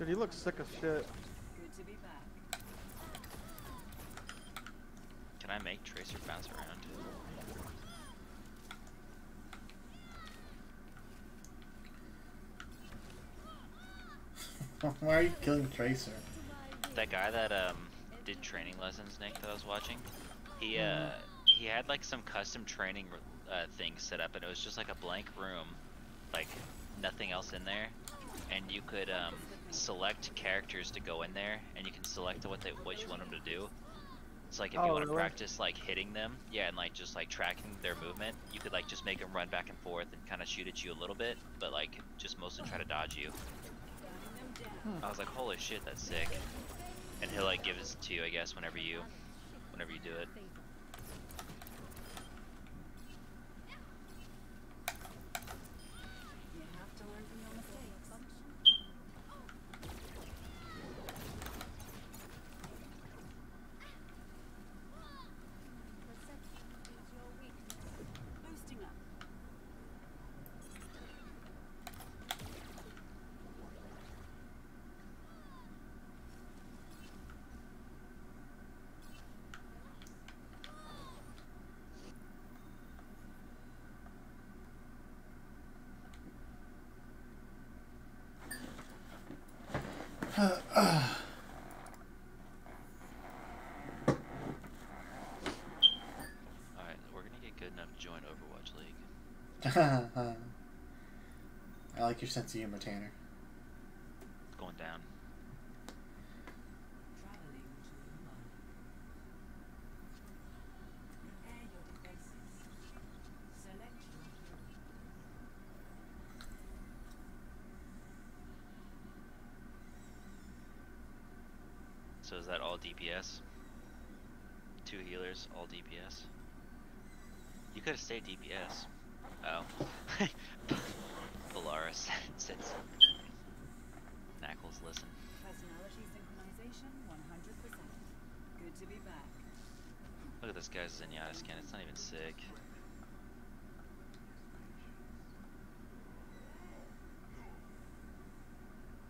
Dude, he looks sick as shit. Good to be back. Can I make Tracer bounce around? Why are you killing Tracer? That guy that um did training lessons, Nick, that I was watching, he uh he had like some custom training uh, thing set up, and it was just like a blank room, like nothing else in there, and you could um select characters to go in there, and you can select what they what you want them to do. It's like if Oh, you want to really? practice like hitting them, yeah, and like just like tracking their movement, you could like just make them run back and forth and kind of shoot at you a little bit, but like just mostly try to dodge you. Hmm. I was like, holy shit, that's sick. And he'll like give it to you, I guess, whenever you, whenever you do it. You have to learn from your mistakes. Boosting up. Alright, we're gonna get good enough to join Overwatch League. I like your sense of humor, Tanner. It's going down. So is that all DPS? Two healers, all DPS. You could have stayed DPS. Oh. Polaris sits. Knuckles, listen. Personality synchronization 100%. Good to be back. Look at this guy's Zenyatta skin, it's not even sick.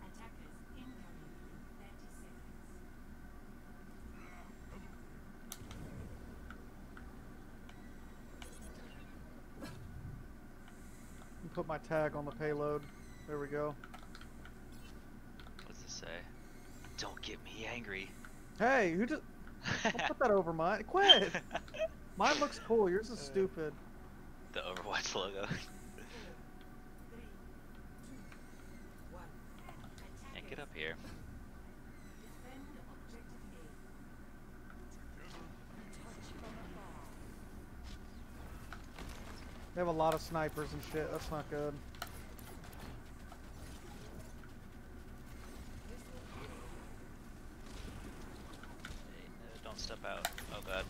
Attackers incoming in 30 seconds. Put my tag on the payload. There we go. What's it say? Don't get me angry. Hey, who just? Don't put that over mine. Quit. Mine looks cool. Yours is uh, stupid. the Overwatch logo. Three, two, one. and get up here. Defend objective A. Touch from afar. They have a lot of snipers and shit. That's not good. Hey, no, don't step out. Oh god.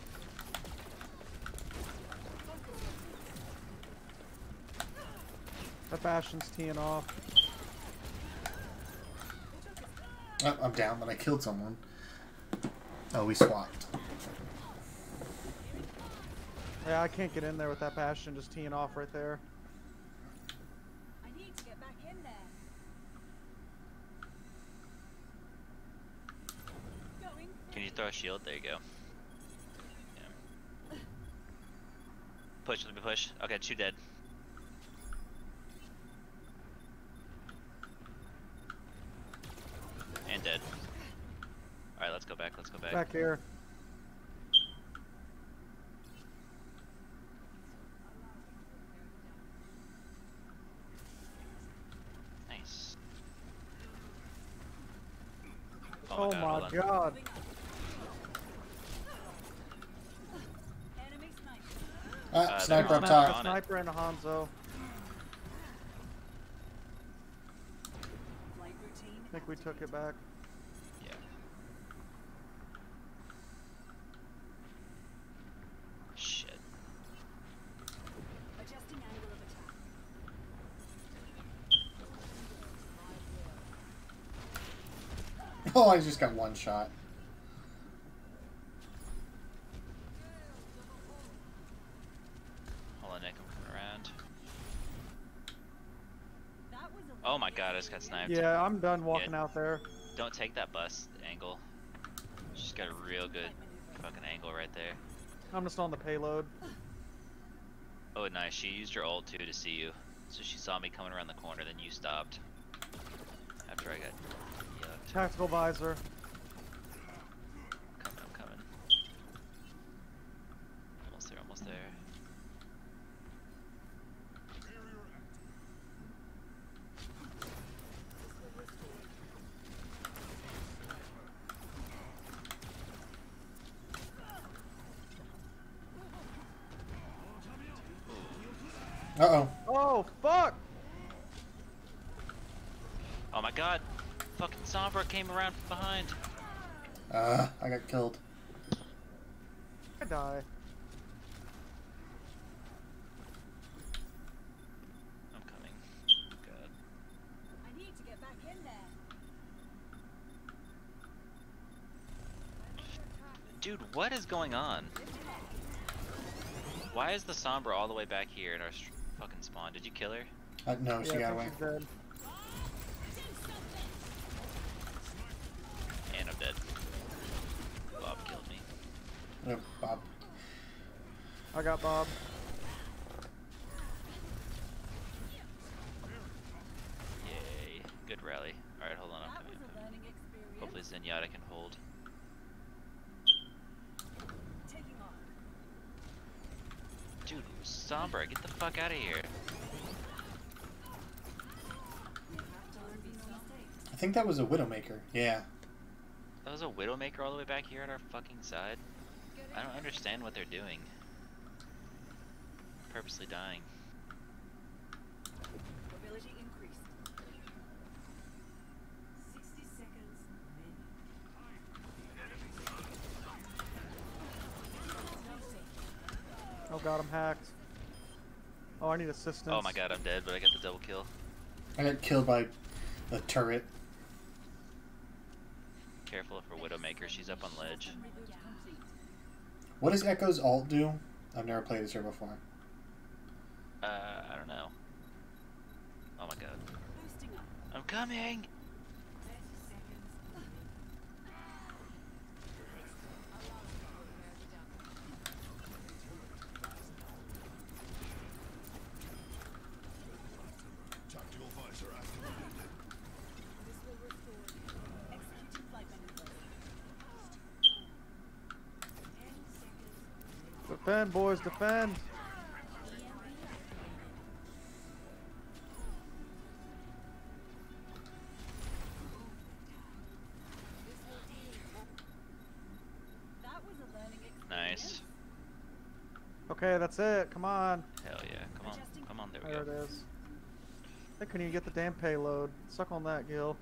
That teeing off. Oh, I'm down, but I killed someone. Oh, we swapped. Yeah, I can't get in there with that Bastion just teeing off right there. I need to get back in there. Can you throw a shield? There you go. Yeah. Push, let me push. Okay, two dead. And dead. Alright, let's go back, let's go back. Back here. Nice. Oh, hold my on. god. Moving up. Sniper. Ah, Uh, sniper up top. Sniper and a Hanzo. I think we took it back. Yeah. Shit. Adjusting angle of attack. Oh, I just got one shot. Hold on, Nick, I'm coming around. That was a Oh my god, I just just got sniped. Yeah, I'm done walking out there. Don't take that bus angle. She's got a real good fucking angle right there. I'm just on the payload. Oh, nice. She used her ult too to see you. So she saw me coming around the corner, then you stopped. After I got yucked. Tactical visor. Coming, I'm coming. Almost there, almost there. Uh oh. Oh fuck! Oh my god! Fucking Sombra came around from behind. Uh, I got killed. I die. I'm coming. God. I need to get back in there. Dude, what is going on? Why is the Sombra all the way back here in our fucking spawn? Did you kill her? Uh, no, she yeah, I got think away. she's dead. And I'm dead. Bob killed me. Oh, Bob. I got Bob. Yay. Good rally. Alright, hold on, I'm coming, I'm coming. Hopefully Zenyatta can hold. Dude, Sombra, get the fuck out of here. You have to learn from your mistakes. I think that was a Widowmaker. Yeah. That was a Widowmaker all the way back here at our fucking side. I don't understand what they're doing. Purposely dying. Mobility increased. 60 seconds remaining. Oh god, I'm hacked. Oh, I need assistance. Oh my god, I'm dead, but I got the double kill. I got killed by a turret. Careful of her Widowmaker, she's up on ledge. System reboot complete. What does Echo's alt do? I've never played this here before. Uh, I don't know. Oh my god. Boosting up. I'm coming! 30 seconds. Tactical visor activated. This will restore you. Executing flight maneuver. 10 seconds. Defend, boys, defend. That was a learning experience. Nice. Okay, that's it. Come on. Hell yeah. Come on. Come on, there we There go. it is. They couldn't even get the damn payload. Suck on that, Gil.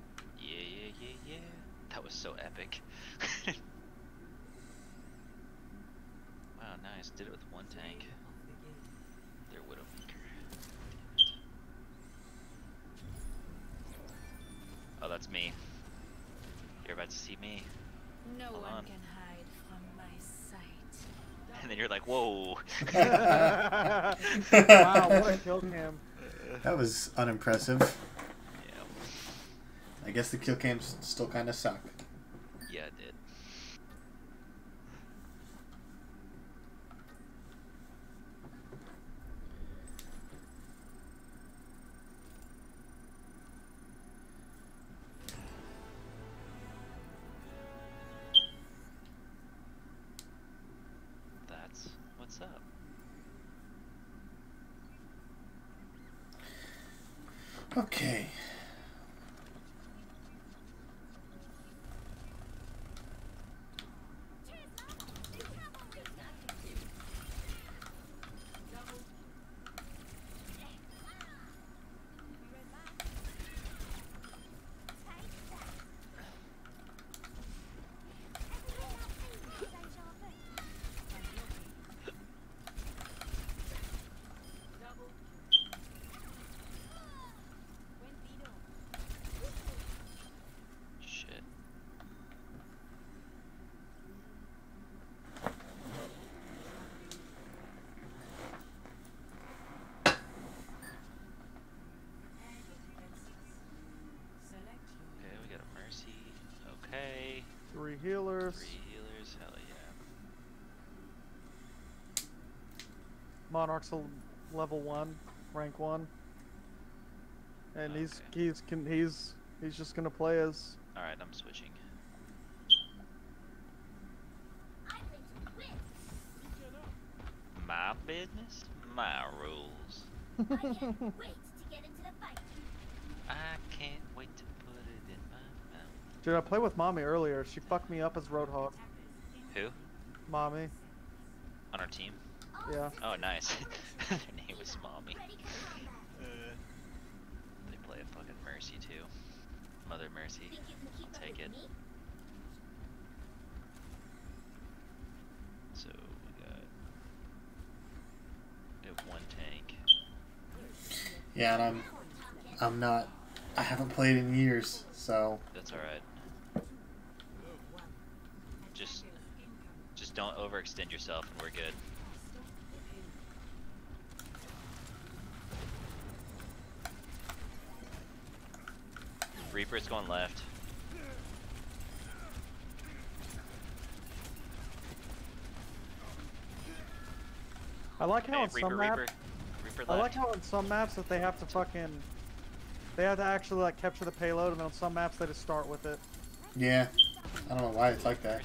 Wow, what a kill. That was unimpressive. Yeah, I guess the kill cams still kind of suck. Monarch's a level one, rank one, and he's Okay. he's can he's he's just gonna play as. Alright, I'm switching. My business, my rules. I can't wait to put it in my mouth. Dude, I played with mommy earlier. She fucked me up as Roadhog. Who? Mommy, On our team? Yeah. Oh, nice. Their name was Mommy. Uh, they play a fucking Mercy too. Mother Mercy. I'll take it. So we got we have one tank. Yeah, and I'm I'm not I haven't played in years, so That's all right. Just just don't overextend yourself, and we're good. Reaper's going left. I like how Hey, on Reaper, some Reaper, maps, Reaper I like how on some maps that they have to fucking, they have to actually like capture the payload, and then on some maps they just start with it. yeah. I don't know why it's like that.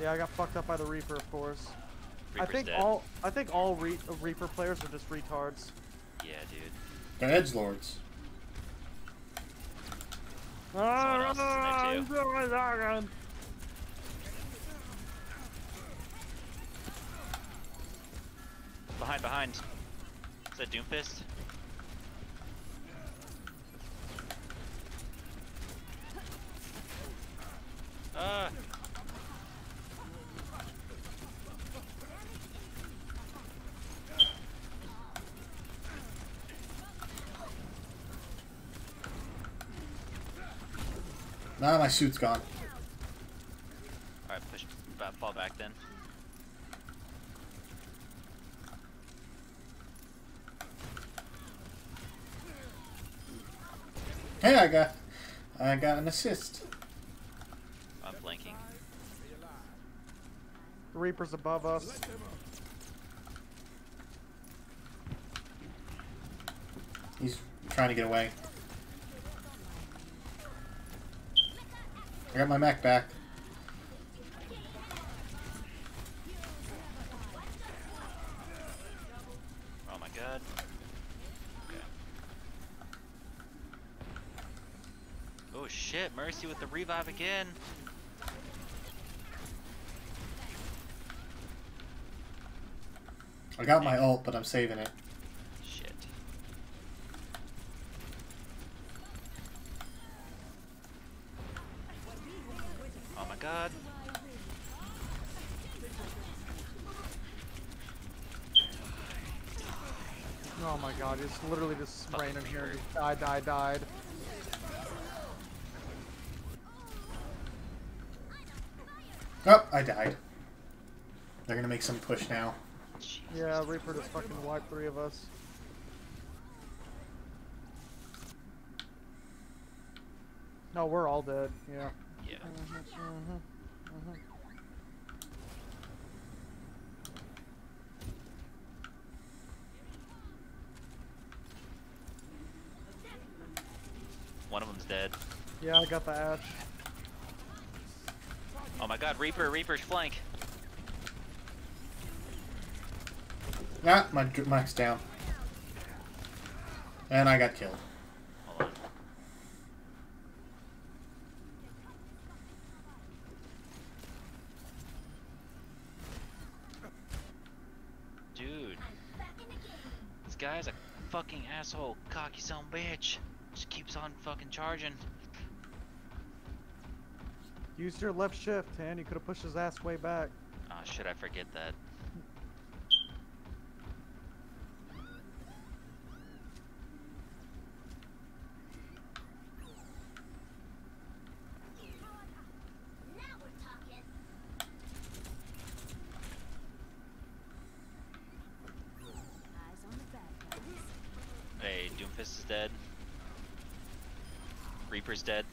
Yeah, I got fucked up by the Reaper, of course. I think dead. all I think all Re- Reaper players are just retards. Yeah, dude. They're edge lords. Someone else is there too. Behind, behind. Is that Doomfist? Ah! Nah, my suit's gone. Alright, push, ba- fall back then. Hey, I got I got an assist. I'm blanking. The Reaper's above us. He's trying to get away. I got my mech back. Oh my god. Okay. Oh shit, Mercy with the revive again. I got my ult, but I'm saving it. Shit. Oh my god. Oh my literally just Fucking raining here. Reaper. Just died, died, died. Oh, I died. They're gonna make some push now. Yeah, Reaper just fucking wiped three of us. No, we're all dead. Yeah. Yeah. Mhm, mhm, mhm. One of them's dead. Yeah, I got the Ashe. Oh my god, Reaper, Reaper's flank. Ah, my dr- mech's down. And I got killed. Dude. This guy's a fucking asshole, cocky son of bitch. Just keeps on fucking charging. Use your left shift, and you could have pushed his ass way back. Ah, oh, should I forget that? Eyes on the bad guys. Hey, Doomfist is dead. Reaper's dead.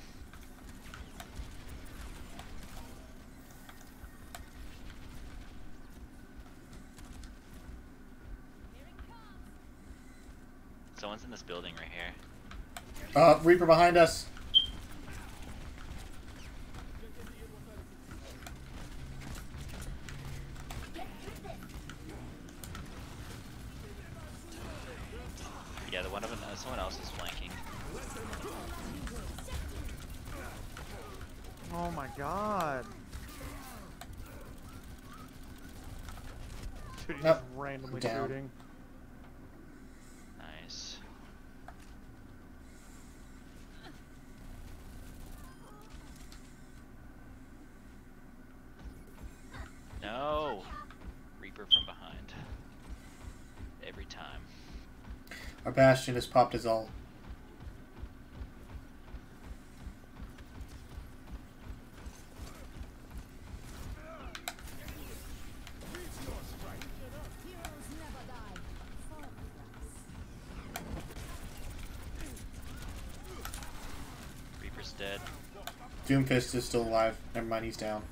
Someone's in this building right here. Uh, Reaper behind us. Yeah, the one of them, uh, someone else is flanking. Oh my god. Dude, he's Oh, just randomly down. shooting. Nice. No! Reaper from behind. Every time. Our Bastion has popped his ult. Heroes never die. Reaper's dead. Doomfist is still alive. Never mind, he's down.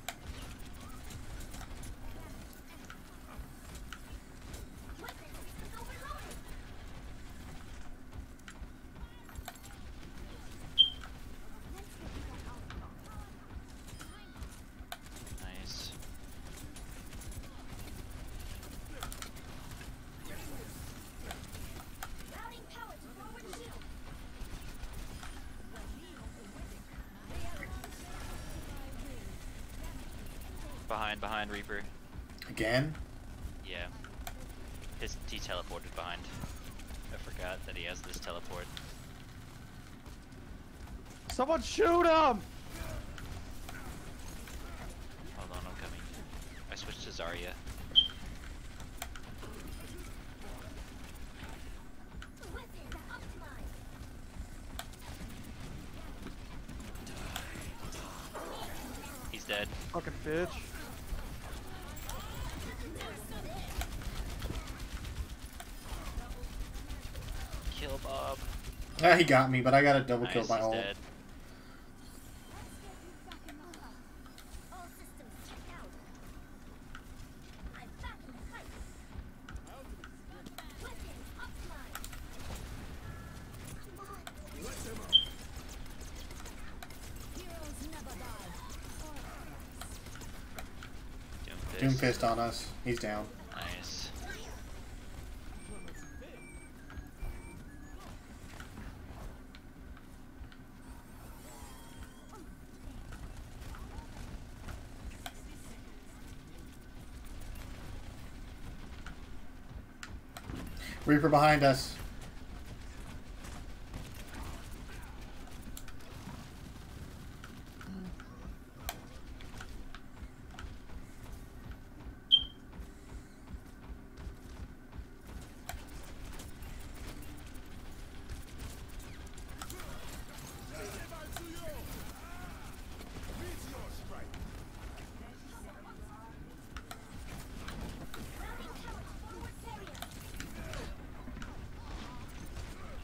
Nice. Behind, behind Reaper. Again? Yeah. His he teleported behind. I forgot that he has this teleport. Someone shoot him! Hold on, I'm coming. I switched to Zarya. He's dead. Fucking bitch. Kill Bob. Ah, he got me, but I got a double Nice, kill by ult. dead. All systems checked out. I'm back in the fight. Weapons optimized. Come on. Heroes never die. Doomfist. Doomfist on us. He's down. Nice. Reaper behind us.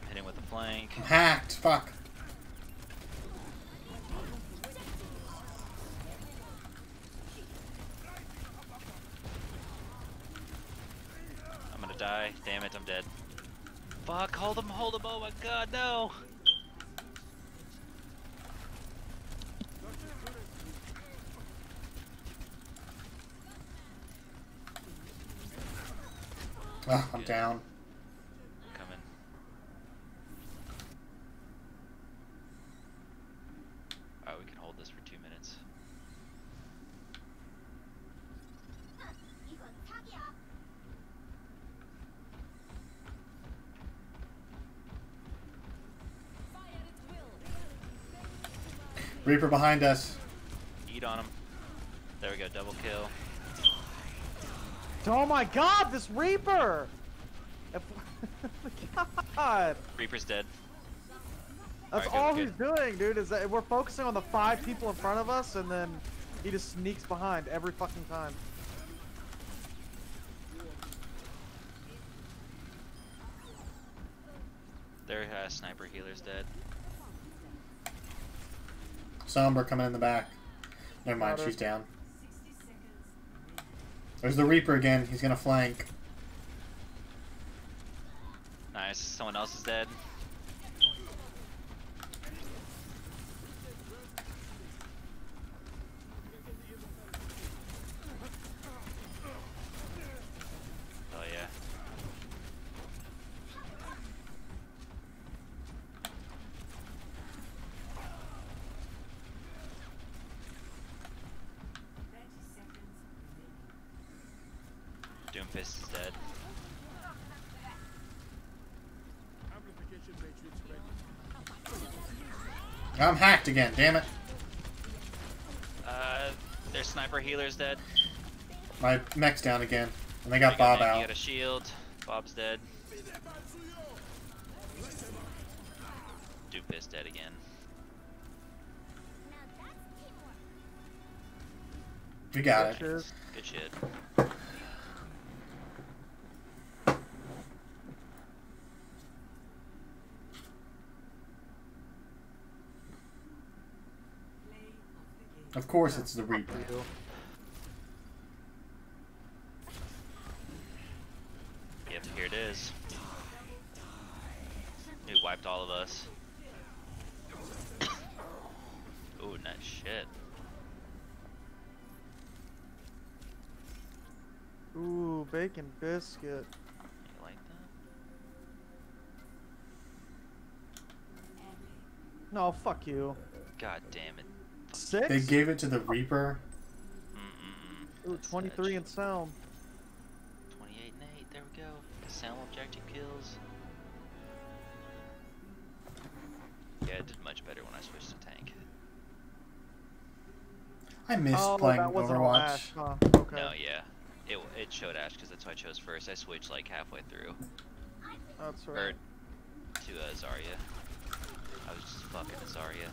Hitting with the flank. I'm hacked. Fuck. I'm gonna die. Damn it, I'm dead. Fuck, hold him, hold him. Oh my god, no. Ah, I'm down. Reaper behind us. Eat on him. There we go, double kill. Oh my god, this Reaper! If- god! Reaper's dead. That's Alright, all we're he's doing, dude, is that we're focusing on the five people in front of us and then he just sneaks behind every fucking time. Their uh, sniper healer's dead. Sombra coming in the back. Never mind, she's down. There's the Reaper again. He's gonna flank. Nice. Someone else is dead. Oh yeah. Doomfist is dead. Amplification matrix ready. Again, damn it. Uh, their sniper healer's dead. My mech's down again. And they I got Bob Nick, out. You got a shield. Bob's dead. Doomfist dead again. Now that's teamwork. We got it. Cheers. Good shit. Course it's the Reaper. Yep, here it is. He wiped all of us. Ooh, nice shit. Ooh, bacon biscuit. You like that? No, fuck you. God damn it. Six? They gave it to the Reaper. Mm-mm-mm. Ooh, 23 edge. and sound. 28 and 8, there we go. Sound objective kills. Yeah, it did much better when I switched to tank. I missed oh, playing that wasn't Overwatch. Ashe, huh? Okay. No, yeah. It, it showed Ashe because that's why I chose first. I switched like halfway through. That's Or right. to uh, Zarya. I was just fucking a Zarya.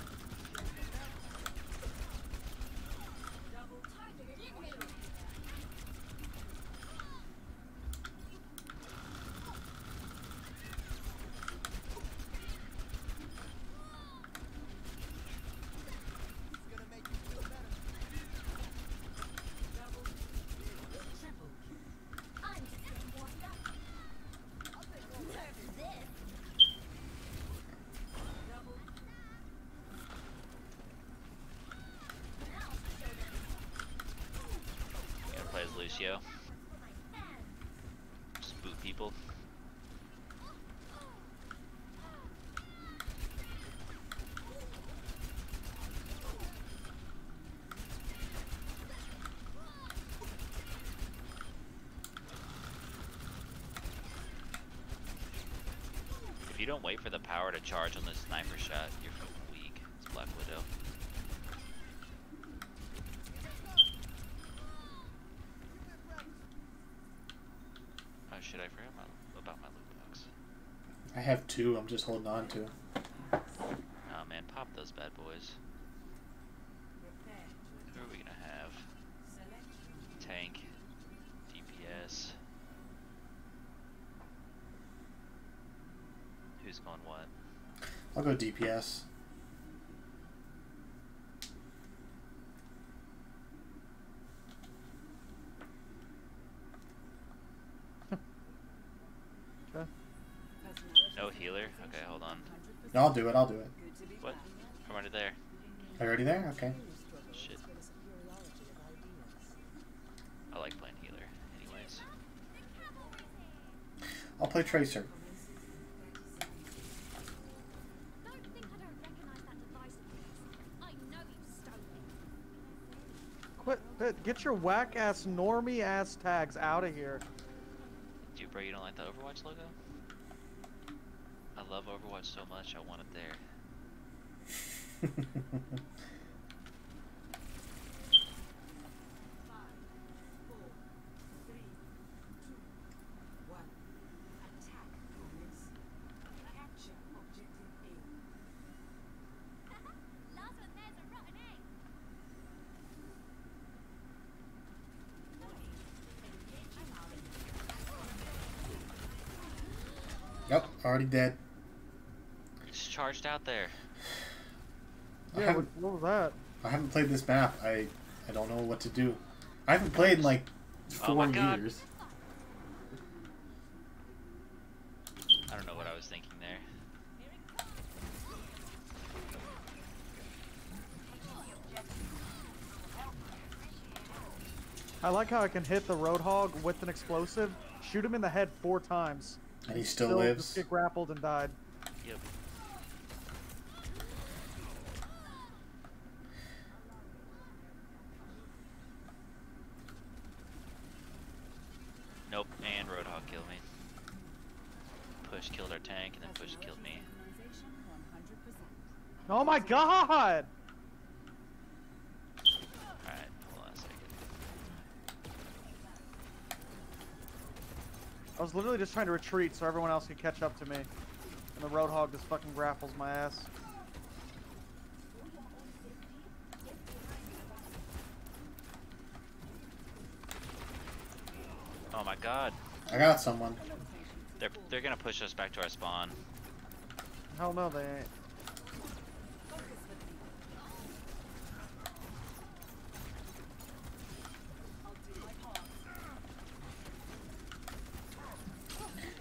Lucio. Spook people. If you don't wait for the power to charge on this sniper shot, you're fucking weak. It's Black Widow. Oh shit, I forgot my, about my loot box. I have two I'm just holding on to. Oh man, pop those bad boys. Who are we gonna have? Tank, DPS. Who's going what? I'll go DPS. No healer? Okay, hold on. No, I'll do it, I'll do it. What? I'm already there. Are you already there? Okay. Shit. I like playing healer, anyways. I'll play Tracer. Don't think I don't recognize that device of yours. I know you stole it. Quit, quit. Get your whack ass normie ass tags out of here. Dude, bro, you don't like the Overwatch logo? I love Overwatch so much, I want it there. Yep, already dead charged out there. Yeah, what was that? I haven't played this map. I I don't know what to do. I haven't played in like oh four oh years. I don't know what I was thinking there. I like how I can hit the Roadhog with an explosive, shoot him in the head four times. And he still, still lives. Just get grappled and died. Yep. God! Alright, hold on a second. I was literally just trying to retreat so everyone else could catch up to me. And the Roadhog just fucking grapples my ass. Oh my god. I got someone. They're, they're gonna push us back to our spawn. Hell no, they ain't.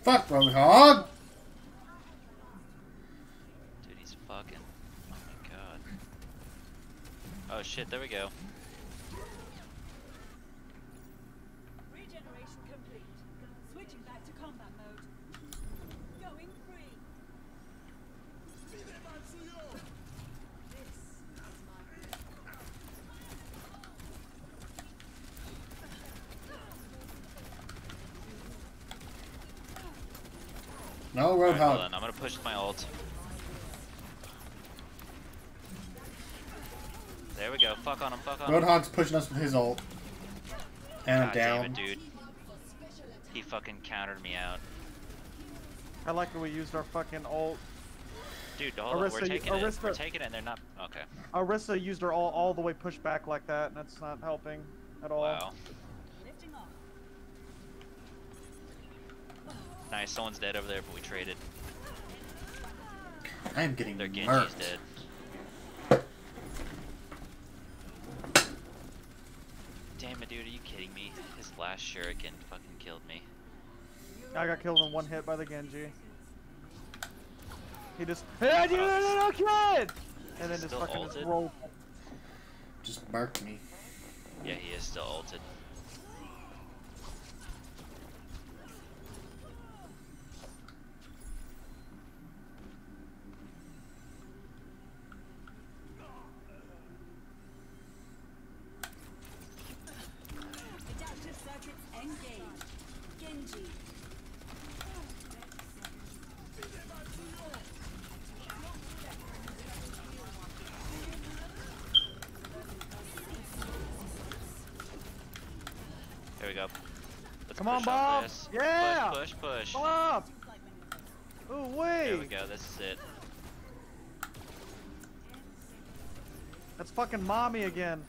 Fuck Roadhog! Dude, he's fucking. Oh my god. Oh shit, there we go. Regeneration complete. Switching back to combat mode. Going free. This is my No Roadhog. on, I'm gonna push my ult. There we go. Fuck on him. Fuck on him. Roadhog's pushing us with his ult. And I'm down. damn it, dude. He fucking countered me out. I like that we used our fucking ult. Dude, hold on. We're Arista, taking it. We're taking it and they're not. Okay. Orisa used her all, all the way pushed back like that, and that's not helping at all. Wow. lifting off. Nice. Someone's dead over there, but we traded. I am getting Their Genji's murked. dead. Damn it, dude. Are you kidding me? His last shuriken fucking killed me. I got killed in one hit by the Genji. He just, hey, you little kid! And then just Still fucking just ulted? rolled. Just murked me. Yeah, he is still ulted. Adaptive circuits engaged. Genji. There we go. Let's Come on, push off Bob. This. Yeah. Push, push, push. Bob! Ooh, There we go. This is it. That's fucking mommy again.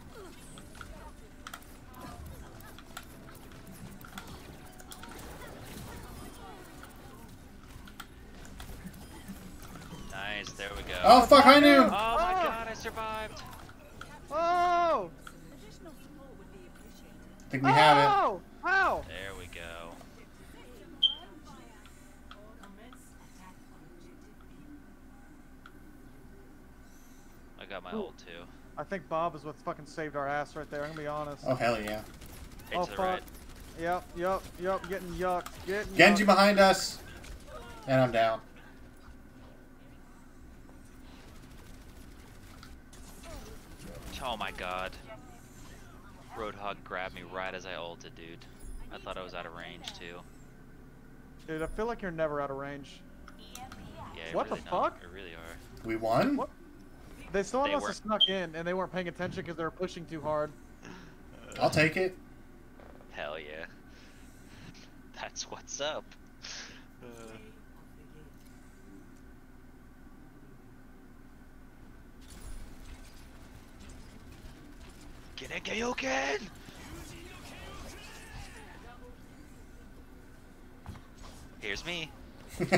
Nice. There we go. Oh fuck, I knew! Oh my Oh. god, I survived. Oh! Additional support would be appreciated. I think we have it. Oh! How? There we go. Commence attack on objective B. I got my Ooh. ult too. I think Bob is what fucking saved our ass right there, I'm gonna be honest. Oh hell yeah. Hey, Oh, fuck. right. Yep, yep, yep, getting yucked. Getting Genji yucked. behind us. And I'm down. Oh my god. Roadhog grabbed me right as I ulted, dude. I thought I was out of range too. Dude, I feel like you're never out of range. Yeah, I What the not. fuck? I really are. We won? What? They still They must have snuck in, and they weren't paying attention because they were pushing too hard. I'll take it. Hell yeah. That's what's up. Uh, Get it, Gayoken! Here's me. and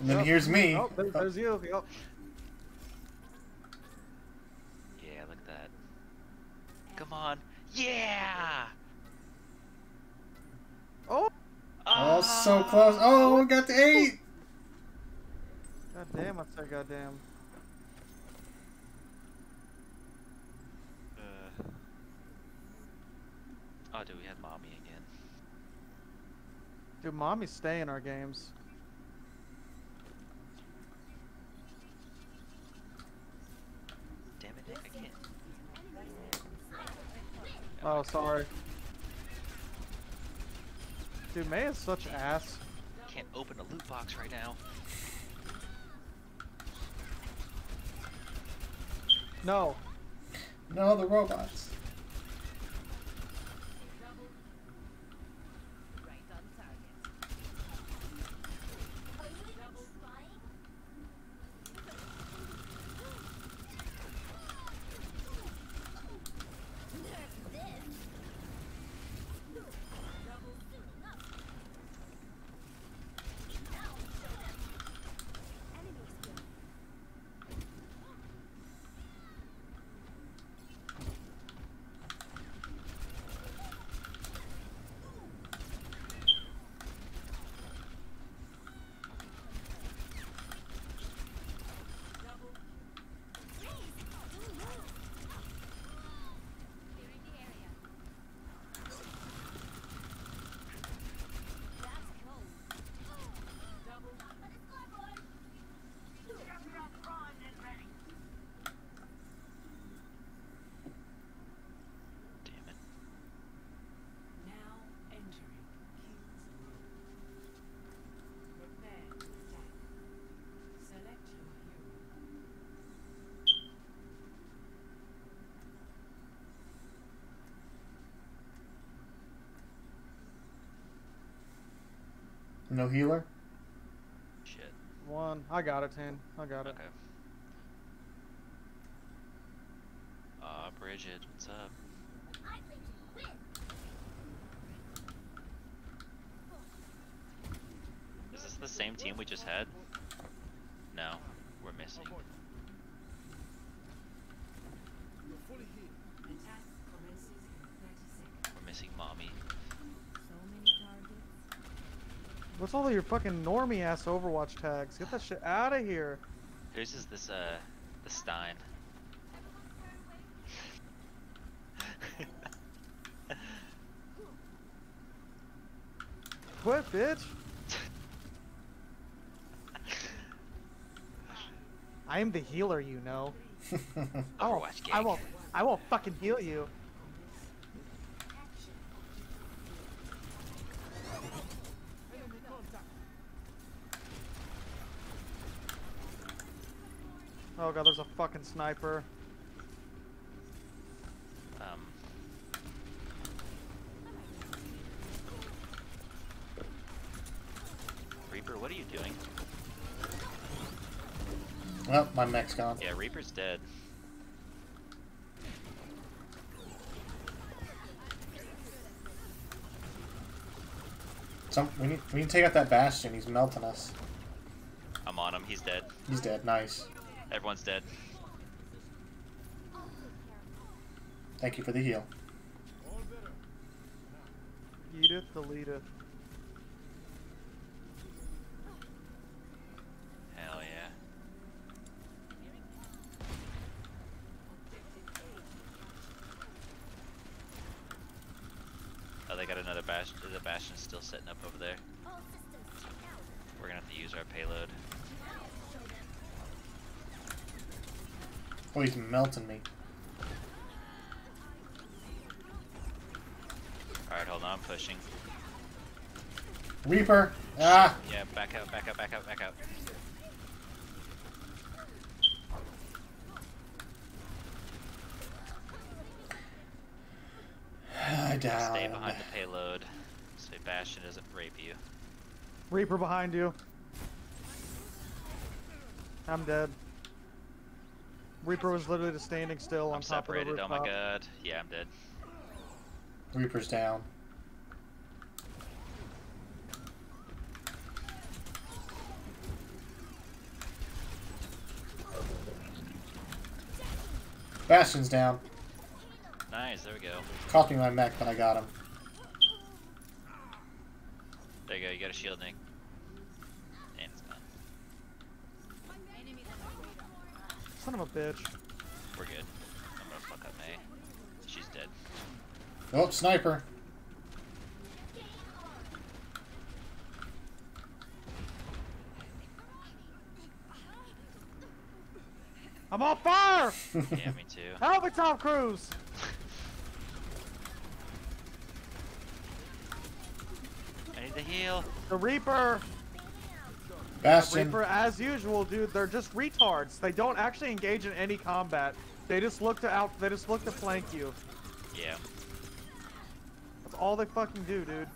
then Yep. here's me. Oh, there, there's you. Yep. Yeah, look at that. Come on. Yeah! Oh! Oh, so close. Oh, we got the eight. God damn, I said goddamn. Uh. Oh, dude, we we had mommy again. Dude, mommy's stay in our games. Damn it, Nick, I can't. Oh, sorry. Dude, Mei is such ass. Can't open a loot box right now. No. No, the robots. Right on target. Clearing the area. That's cool. Damn it. Now entering King's Row. Prepare to attack. Select your hero. No healer? Shit. One. I got it, Tan. I got it. Okay. Aw, Bridget, what's up? Is this the same team we just had? No, we're missing. Avoid. You're fully healed. Attack commences in 30 seconds. We're missing mommy. So many targets. What's all of your fucking normie ass Overwatch tags? Get that shit out of here. Whose is this, uh, the Stein? Quit, bitch. I am the healer, you know. I won't, Overwatch I won't. I won't fucking heal you. Enemy contact. Oh god, there's a fucking sniper. Um. Reaper, what are you doing? Well, my mech's gone. Yeah, Reaper's dead. Some we need we need to take out that bastion. He's melting us. I'm on him, he's dead. He's dead. Nice. Everyone's dead. Thank you for the heal. All better. Edith, deleteth. Hell yeah. Oh, they got another bastion. The bastion's still sitting up over there. All systems check out. We're gonna have to use our payload. Oh, he's melting me. Alright, hold on, I'm pushing. Reaper. Ah. Yeah, back out, back out, back out, back out. I died. Stay behind the payload so Bastion doesn't rape you. Reaper behind you. I'm dead. Reaper was literally just standing still on I'm top separated, of the oh my god. Yeah, I'm dead. Reaper's down. Bastion's down. Nice, there we go. Cost me my mech, but I got him. There you go, you got a shield, Nick. Son of a bitch. We're good. I'm gonna fuck up Mei. She's dead. Oh, sniper. I'm on fire! yeah, me too. Help me, Tom Cruise! I need the heal. The Reaper. Bastion. Reaper, as usual, dude, they're just retards. They don't actually engage in any combat. They just look to out. They just look to flank you. Yeah. That's all they fucking do, dude.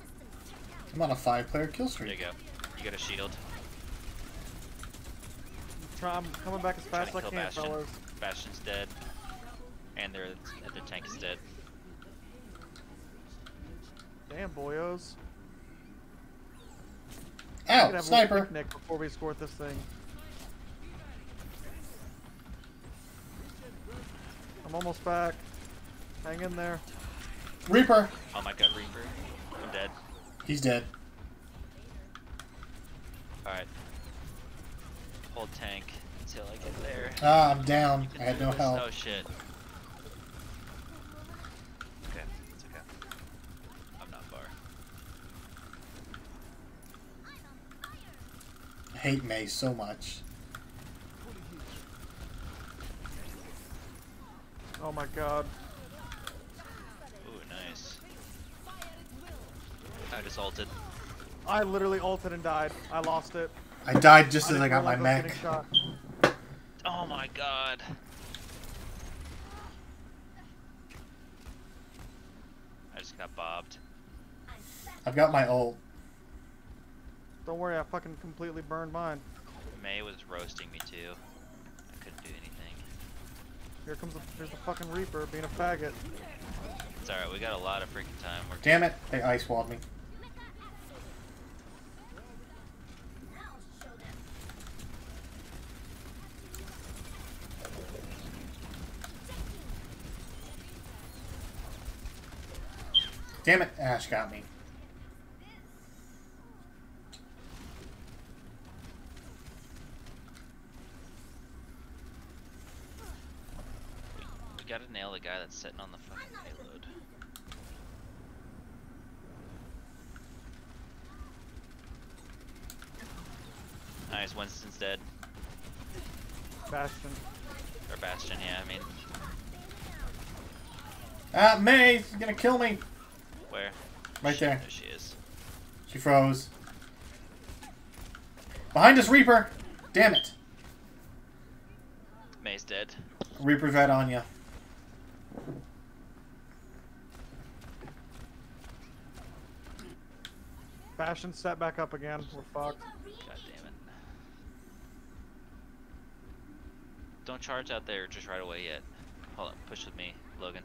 I'm on a five-player kill streak. There you streak. go. You got a shield. Try, I'm coming back as fast as I can, Bastion. fellas. Bastion's dead. And their their tank is dead. Damn, boyos. We Ow! have a Sniper! picnic before we score this thing. I'm almost back. Hang in there. Reaper! Oh my god, Reaper. I'm dead. He's dead. Alright. Hold tank until I get there. Ah, I'm down. I had no this. help. Oh shit. Okay, it's okay. I'm not far. I hate Mei so much. Oh my god. Ooh, nice. I just ulted. I literally ulted and died. I lost it. I died just as I got my realize mech. Oh my god. I just got bobbed. I've got my ult. Don't worry, I fucking completely burned mine. Mei was roasting me too. I couldn't do anything. Here comes the, here's the fucking Reaper being a faggot. It's alright, we got a lot of freaking time. We're Damn it! They ice walled me. Damn it! Ashe got me. We gotta nail the guy that's sitting on the fucking payload. Nice, Winston's dead. Bastion. Or Bastion, yeah, I mean, Ah, Mei! She's gonna kill me! where? Right Shit, there. There she is. She froze. Behind us, Reaper! Damn it! Mei's dead. Reaper's right on you. Bastion set back up again. We're fucked. God damn it. Don't charge out there just right away yet. Hold on, push with me, Logan.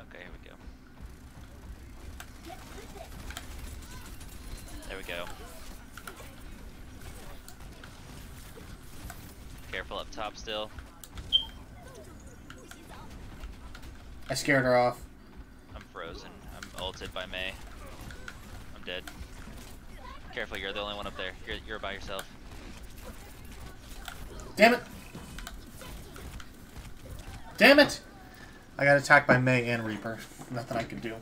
Okay, here we go. There we go. Careful up top still. I scared her off. I'm frozen. I'm ulted by Mei. I'm dead. Careful, you're the only one up there. You're, you're by yourself. Damn it! Damn it! I got attacked by Mei and Reaper. Nothing I could do.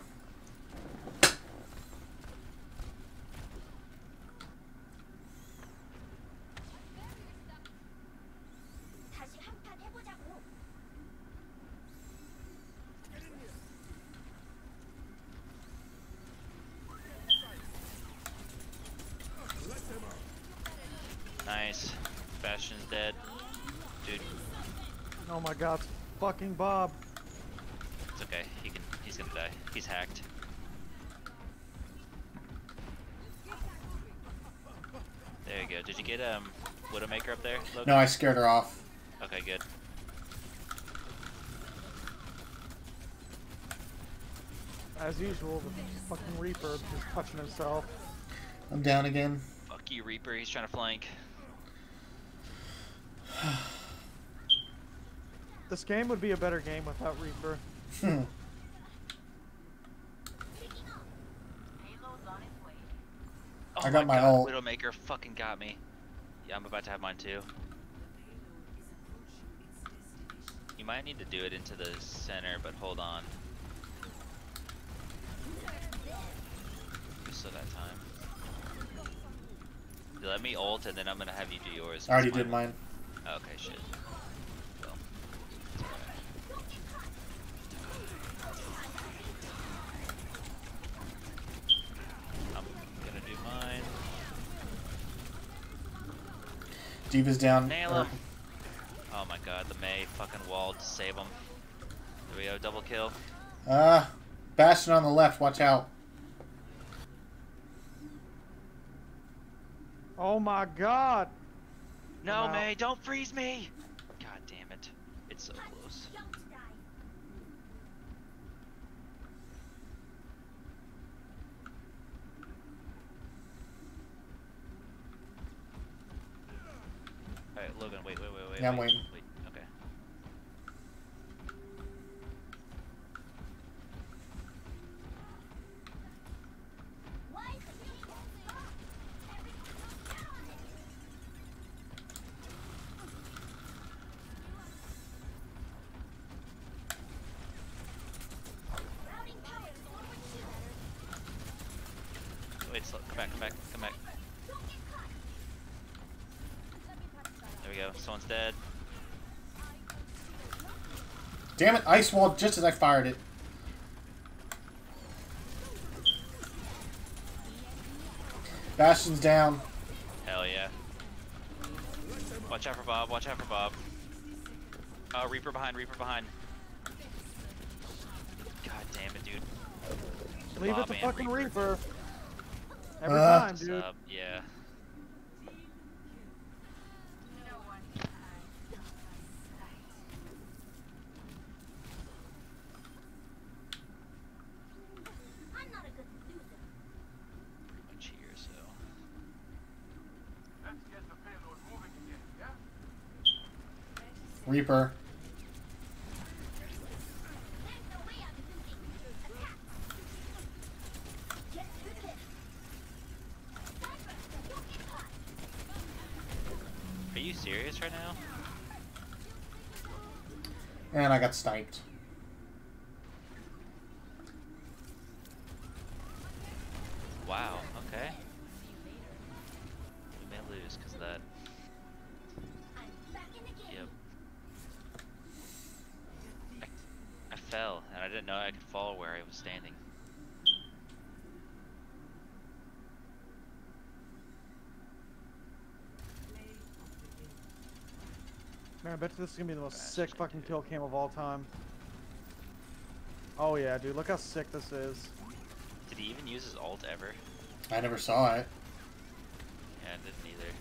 Fucking Bob. it's okay. He can. He's gonna die. He's hacked. There you go. Did you get um Widowmaker up there? Logan? No, I scared her off. Okay, good. As usual, the fucking Reaper just touching himself. I'm down again. Fuck you, Reaper. He's trying to flank. This game would be a better game without Reaper. Hmm. Oh I got my God, ult. Widowmaker fucking got me. Yeah, I'm about to have mine too. You might need to do it into the center, but hold on. We still got time. Let me ult and then I'm gonna have you do yours. I already It's did mine. Okay, shit. Well, it's alright. I'm gonna do mine. D.Va's down. Nail him. Oh my god, the Mei fucking walled to save him. There we go, double kill. Uh, Bastion on the left. Watch out. Oh my god! No, Mei, don't freeze me! God damn it. It's so close. Alright, Logan, wait, wait, wait, wait. Yeah, I'm wait, waiting. Damn it! Ice wall just as I fired it. Bastion's down. Hell yeah. Watch out for Bob, watch out for Bob. Oh, Reaper behind, Reaper behind. God damn it, dude. Leave Bob it to fucking Reaper. Reaper. Every Uh. time, dude. up? Yeah. I'm not a good loser. Much here, so. Let's get the payload moving again, yeah? Reaper. There's no way I'm losing. Attack. Get to this. Sniper, don't get caught. Are you serious right now? And I got sniped. Wow, okay. We may lose because of that. I'm back in the game. Yep. I, I fell, and I didn't know I could fall where I was standing. Man, I bet you this is gonna be the most Bastard, sick fucking dude. kill cam of all time. Oh yeah, dude, look how sick this is. Did he even use his ult ever? I never saw it. Yeah, I didn't either.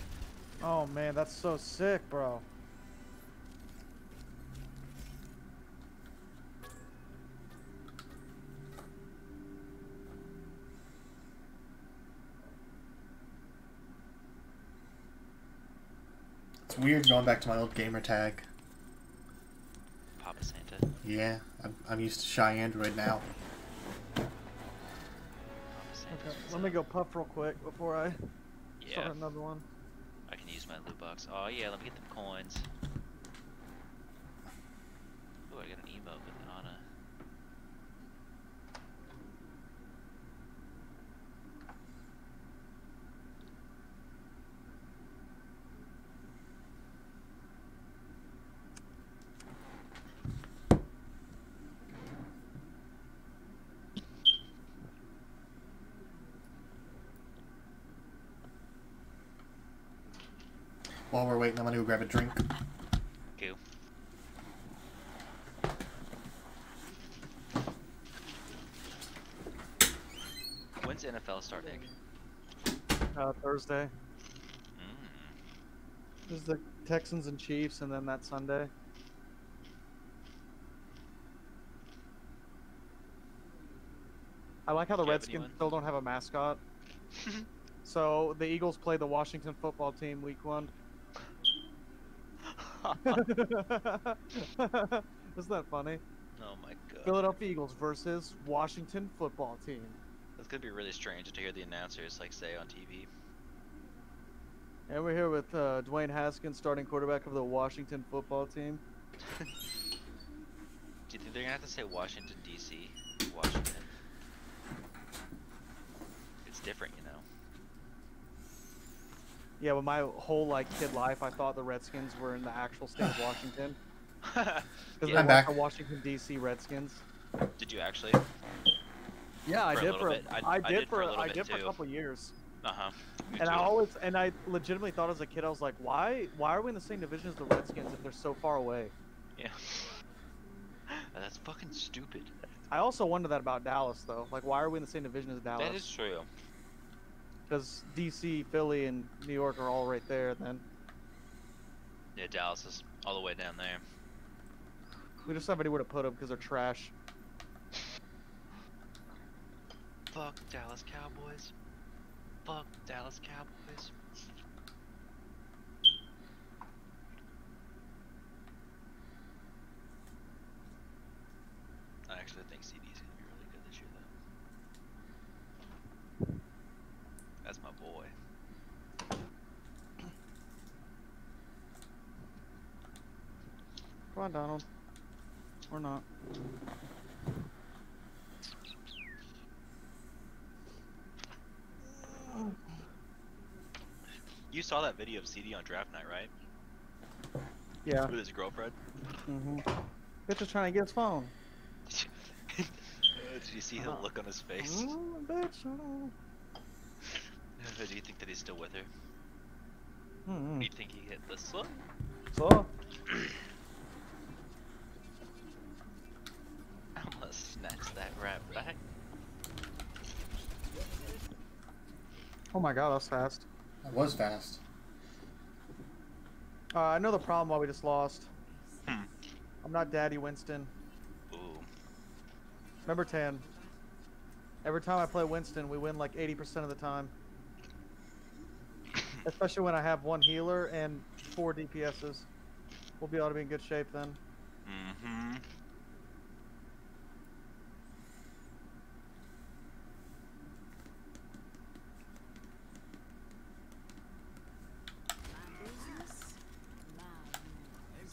Oh man, that's so sick, bro. It's weird going back to my old gamer tag. Papa Santa. Yeah, I'm, I'm used to shy Android now. Okay, let me go puff real quick before I Yeah, start another one. I can use my loot box. Oh yeah, let me get them coins. Oh, I got an emote with Anna. While we're waiting, I'm gonna go grab a drink. Cool. When's NFL start, Nick? Uh, Thursday. Mm. There's the Texans and Chiefs, and then that Sunday. I like how the Do you have Redskins anyone? still don't have a mascot. So the Eagles play the Washington football team week one. Isn't that funny? Oh my god. Philadelphia Eagles versus Washington football team. That's gonna be really strange to hear the announcers like say on TV. And we're here with uh, Dwayne Haskins, starting quarterback of the Washington football team. Do you think they're gonna have to say Washington D.C. Washington? It's different, you know. Yeah, but my whole like kid life, I thought the Redskins were in the actual state of Washington because Yeah. I'm back. the Washington D.C. Redskins. Did you actually? Yeah, I did for a- I- I I did did for for a a- little I did for a couple years. Uh huh. And I always and I legitimately thought as a kid I was like, why why are we in the same division as the Redskins if they're so far away? Yeah. That's fucking stupid. I also wonder that about Dallas though. Like, why are we in the same division as Dallas? That is true. Because DC, Philly, and New York are all right there. Then Yeah, Dallas is all the way down there. we just somebody would have put them because they're trash. Fuck Dallas Cowboys. Fuck Dallas Cowboys. I actually think CD's gonna be really good this year, though. That's my boy. Come on, Donald. Or not. You saw that video of CD on draft night, right? Yeah. With his girlfriend. Mm-hmm. Bitch is trying to get his phone. Did you see the look on his face? Mm, bitch. I don't you think that he's still with her? Mm-hmm. Do you think he hit the slip? So, I'm gonna snatch that right back. Oh my god, that's fast. That was fast. Uh, I know the problem why we just lost. Hmm. I'm not Daddy Winston. Ooh. Number 10. Every time I play Winston, we win like 80% of the time. Especially when I have one healer and four DPSs. We'll be able to be in good shape then. Mm-hmm.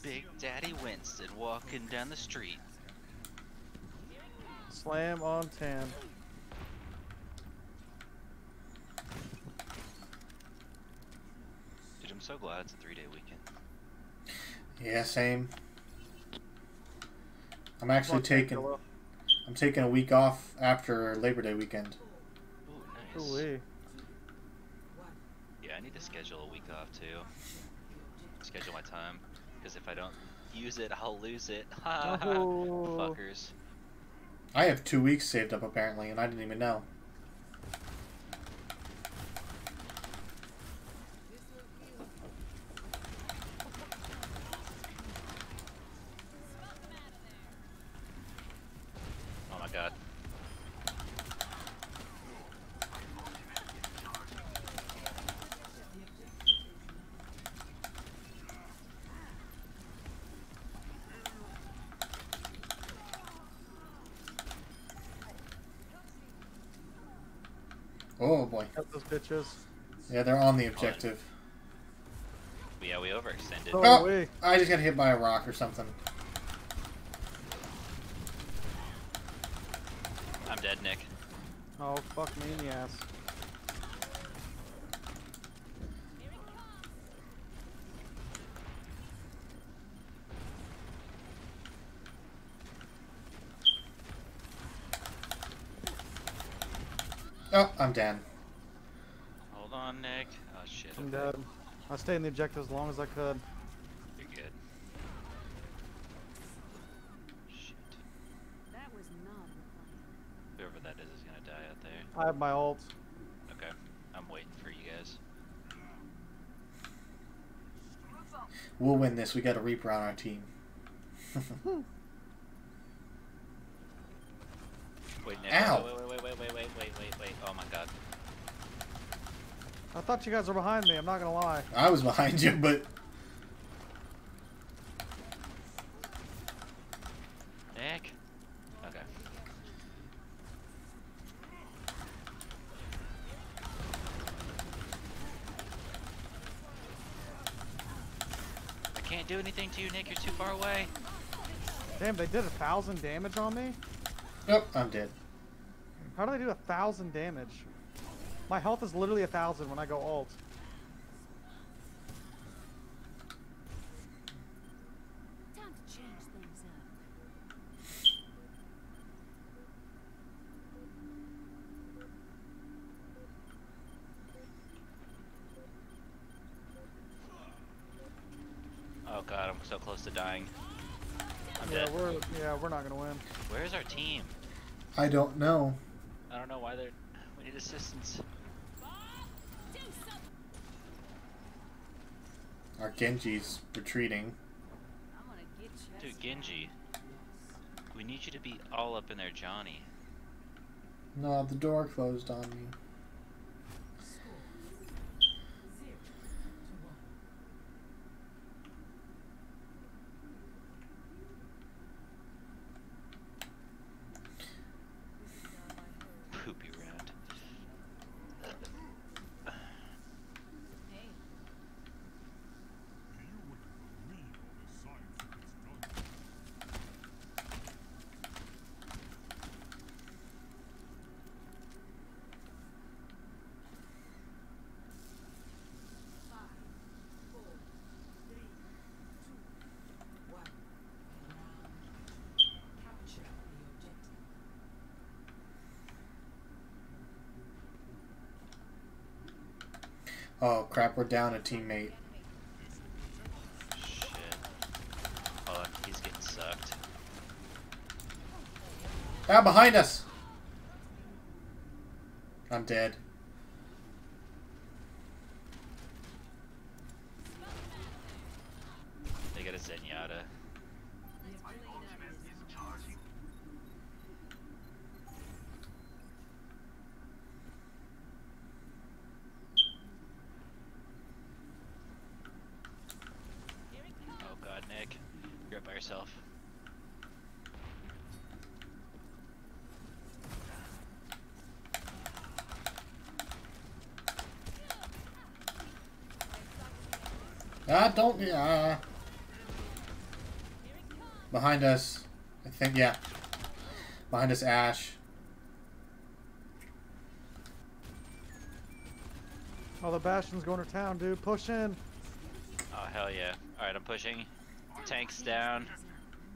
Big Daddy Winston walking down the street. Slam on tan. Dude, I'm so glad it's a three-day weekend. Yeah, same. I'm actually on, taking Killa. I'm taking a week off after Labor Day weekend. Ooh, nice. Ooh-wee. Yeah, I need to schedule a week off too. Schedule my time, because if I don't use it, I'll lose it. Ha ha. Oh. Fuckers. I have two weeks saved up apparently, and I didn't even know. Oh my god. Oh boy. Got those bitches. Yeah, they're on the objective. Yeah, we overextended. Oh, Oh, wee. I just got hit by a rock or something. I'm dead, Nick. Oh, fuck me in the ass. Oh, I'm dead. Hold on, Nick. Oh shit. I'm okay. dead. I stayed in the objective as long as I could. You're good. Shit. That was not the. Whoever that is is gonna die out there. I have my ult. Okay. I'm waiting for you guys. We'll win this. We got a Reaper on our team. thought you guys were behind me, I'm not gonna lie. I was behind you, but Nick. Okay. I can't do anything to you, Nick. You're too far away. Damn, they did a thousand damage on me? oh, I'm dead. How do they do a thousand damage? My health is literally a thousand when I go alt. Oh god, I'm so close to dying. I'm yeah, dead. We're, yeah, we're not gonna win. Where's our team? I don't know. I don't know why they're... We need assistance. Our Genji's retreating. I'm gonna get you. Dude, Genji. We need you to be all up in there, Johnny. No, the door closed on me. Poopy round. Hey, Oh crap, we're down a teammate. Shit. Oh, he's getting sucked. Ah, behind us! I'm dead. They got a Zenyatta. Oh god, Nick. You're up by yourself. Ah, don't. Ah. Behind us. I think, yeah. Behind us, Ashe. Oh, the Bastion's going to town, dude. Push in. Oh hell yeah. Alright, I'm pushing. Tanks down.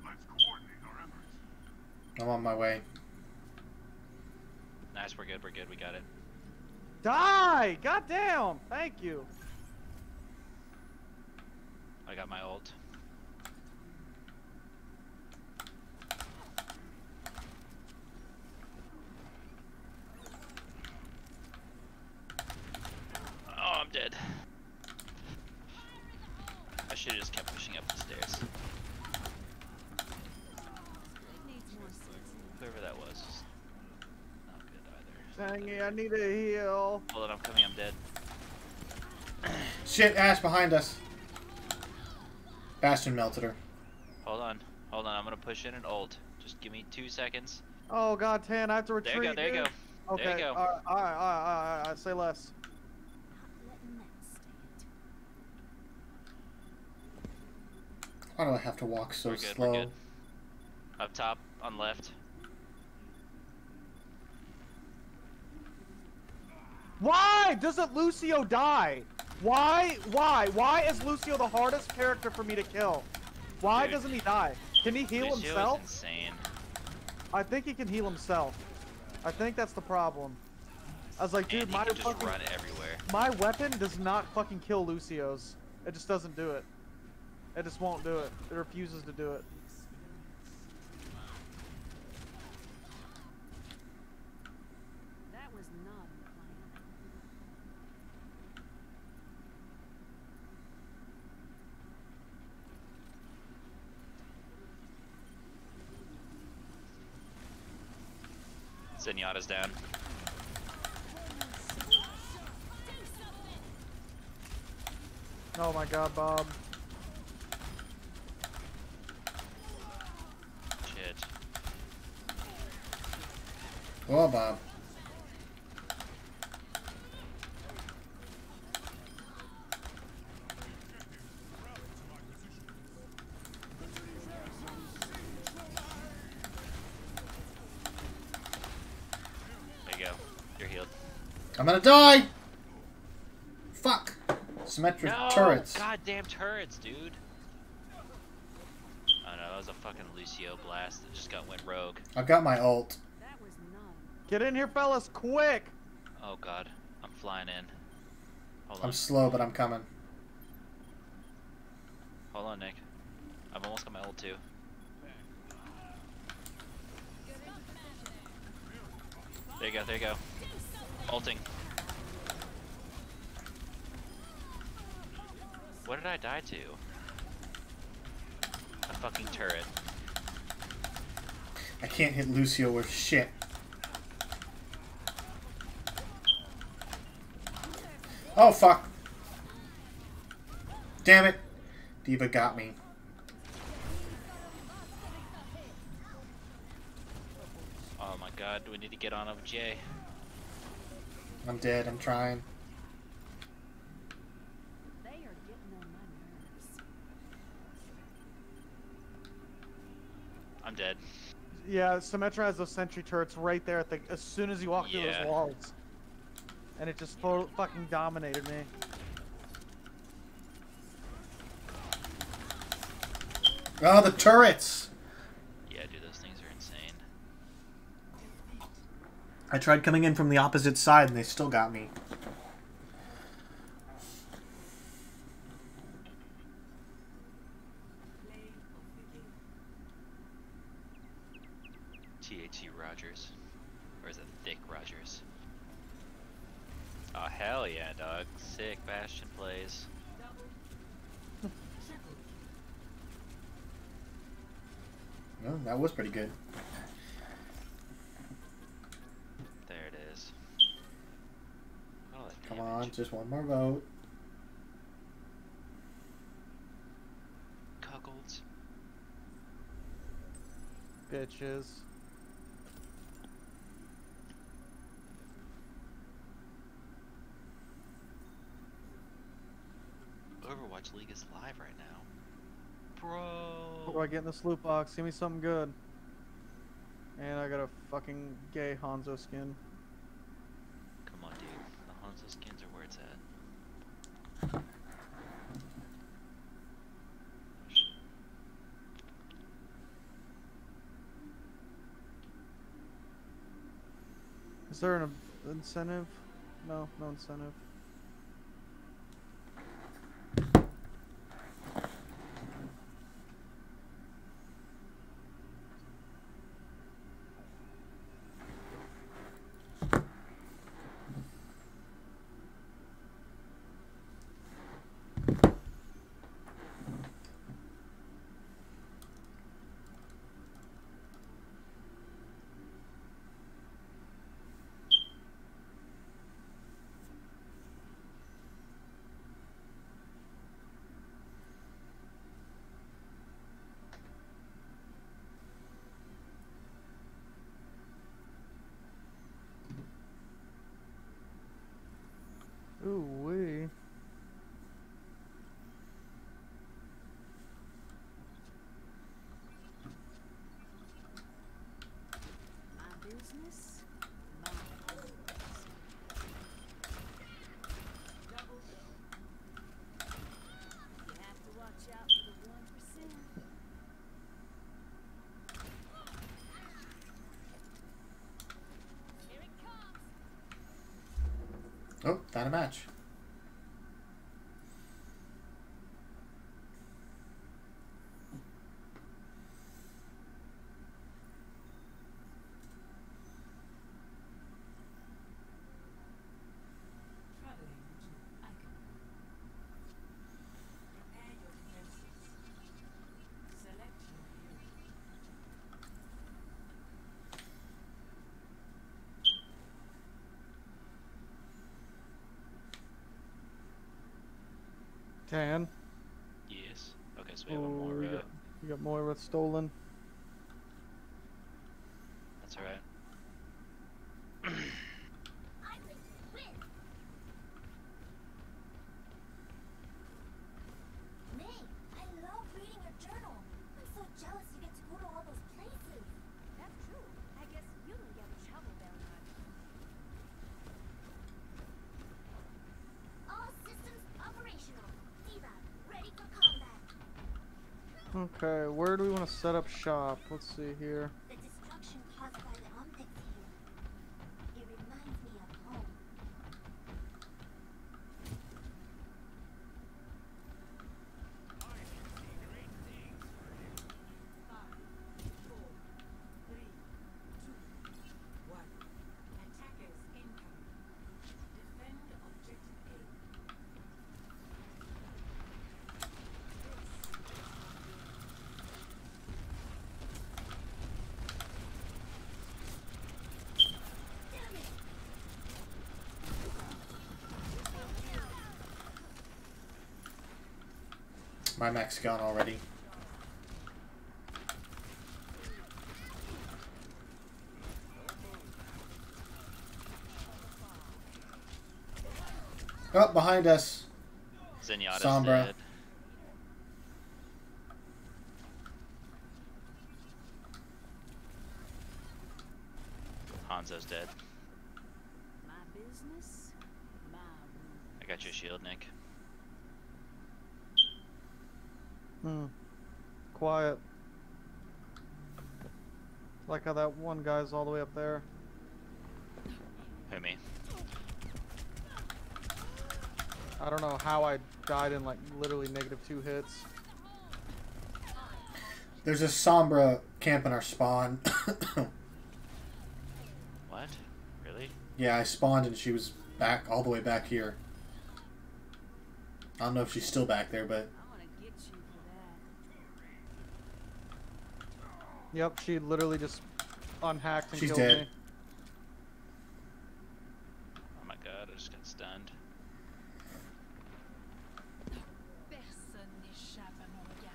Let's coordinate our efforts. I'm on my way. Nice, we're good, we're good, we got it. Die! Goddamn! Thank you. I got my ult. Oh, I'm dead. I should have just kept pushing up the stairs. it needs more sense. Whoever that was. was Not good either. Dang I need a heal. Hold on, I'm coming, I'm dead. Shit, Ashe behind us. Bastion melted her. Hold on, hold on, I'm gonna push in an ult. Just give me two seconds. Oh god, Tan, I have to retreat. There retreat. you go, there you dude. go. Okay. There you go. Alright, alright, alright, alright, say less. Letting that stand. Why do I have to walk so we're good, slow? we're good. Up top, on left. Why doesn't Lucio die? Why? Why? Why is Lucio the hardest character for me to kill? Why Dude. doesn't he die? Can he heal Lucio is himself? insane. I think he can heal himself. I think that's the problem. I was like, dude, and my fucking my weapon does not fucking kill Lucio's. It just doesn't do it. It just won't do it. It refuses to do it. That was not the plan. Zenyatta's down. Oh my god, Bob. Shit. Oh, Bob. There you go. You're healed. I'm gonna die! Fuck! Symmetra No! turrets. Goddamn turrets, dude. Oh no, that was a fucking Lucio blast that just got went rogue. I've got my ult. That was none. Get in here, fellas, quick! Oh god, I'm flying in. Hold I'm on. slow, but I'm coming. Hold on, Nick. I've almost got my ult too. There you go, there you go. Ulting. What did I die to? A fucking turret. I can't hit Lucio with shit. Oh fuck. Damn it. D.Va got me. Oh my god, do we need to get on OJ. I'm dead. I'm trying. They are getting on my nerves. I'm dead. Yeah, Symmetra has those sentry turrets right there at the as soon as you walk through those walls. And it just fo- fucking dominated me. Oh, the turrets! Yeah, dude, those things are insane. I tried coming in from the opposite side and they still got me. THE Rogers. Or is it Thick Rogers? Oh, hell yeah, dog. Sick Bastion plays. Oh, that was pretty good. There it is. Oh, that Come damage. on, just one more vote. Cuckolds. Bitches. Overwatch League is live right now. What do Bro! I get in this loot box? Give me something good. And I got a fucking gay Hanzo skin. Come on, dude. The Hanzo skins are where it's at. Oh, shit. Is there an incentive? No, no incentive. Ooh wee. My business, my rules. You have to watch out for the one percent. Here it comes. Oh, found a match. Traveling to icon. Prepare your defenses. Select your hero. Tan. Yes. Okay, so we have Oh, one more. you Uh, got, you got Moira stolen. that's alright. I think you win. Mei, I love reading your journal. I'm so jealous you get to go to all those places. That's true. I guess you don't get to travel very much. All systems operational. D.Va, ready for combat. Okay, where do we want to set shop? Let's see here. The destruction caused by the Omnics here. It reminds me of home. My mech's gone already. Oh, behind us. Zenyatta's Sombra. dead. Hanzo's dead. My business, my rules. I got your shield, Nick. Hmm. Quiet. Like how that one guy's all the way up there. Who me? I don't know how I died in like literally negative two hits. There's a Sombra camp in our spawn. What? Really? yeah, I spawned and she was back all the way back here. I don't know if she's still back there, but I want to get you for that. Yep, she literally just unhacked and She's killed dead. me. Oh my god, I just got stunned. Personne n'échappe à mon regard.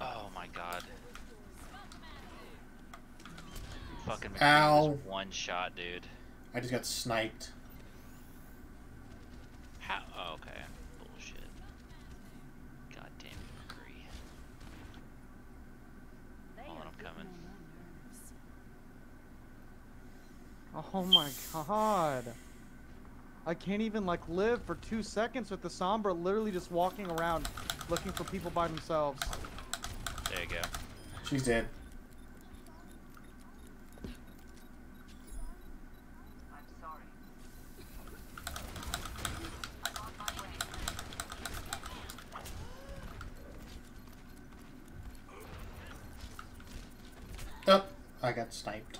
Oh my god. Fucking Ow. One shot, dude. I just got sniped. How? Oh, okay. Bullshit. God damn it, McCree. They Hold on, are I'm getting coming. on my nerves. Oh my god. I can't even like live for two seconds with the Sombra literally just walking around looking for people by themselves. There you go. She's dead. Oh, I got sniped.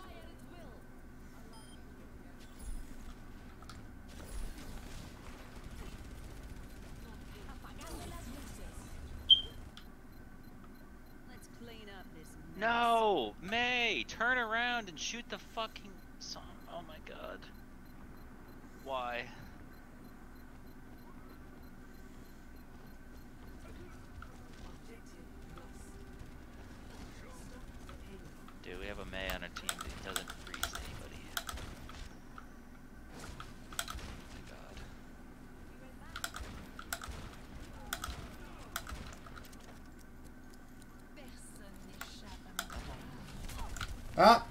Let's clean up this mess. No! Mei! Turn around and shoot the fucking song. Oh my god. Why? Dude, we have a Mei on our team that doesn't freeze anybody. Oh my god. Personne n'échappe à mon regard. Ah!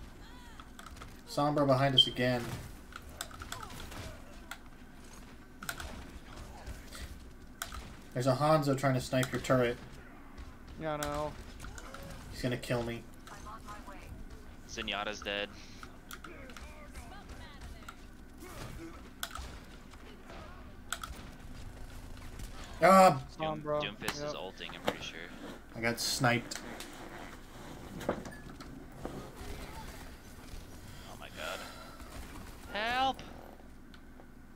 Sombra behind us again. There's a Hanzo trying to snipe your turret. Yeah, I know. He's gonna kill me. Zenyatta's dead. Ah! Doom, Sombra. Doomfist is Yep. ulting, I'm pretty sure. I got sniped. Oh my god. Help!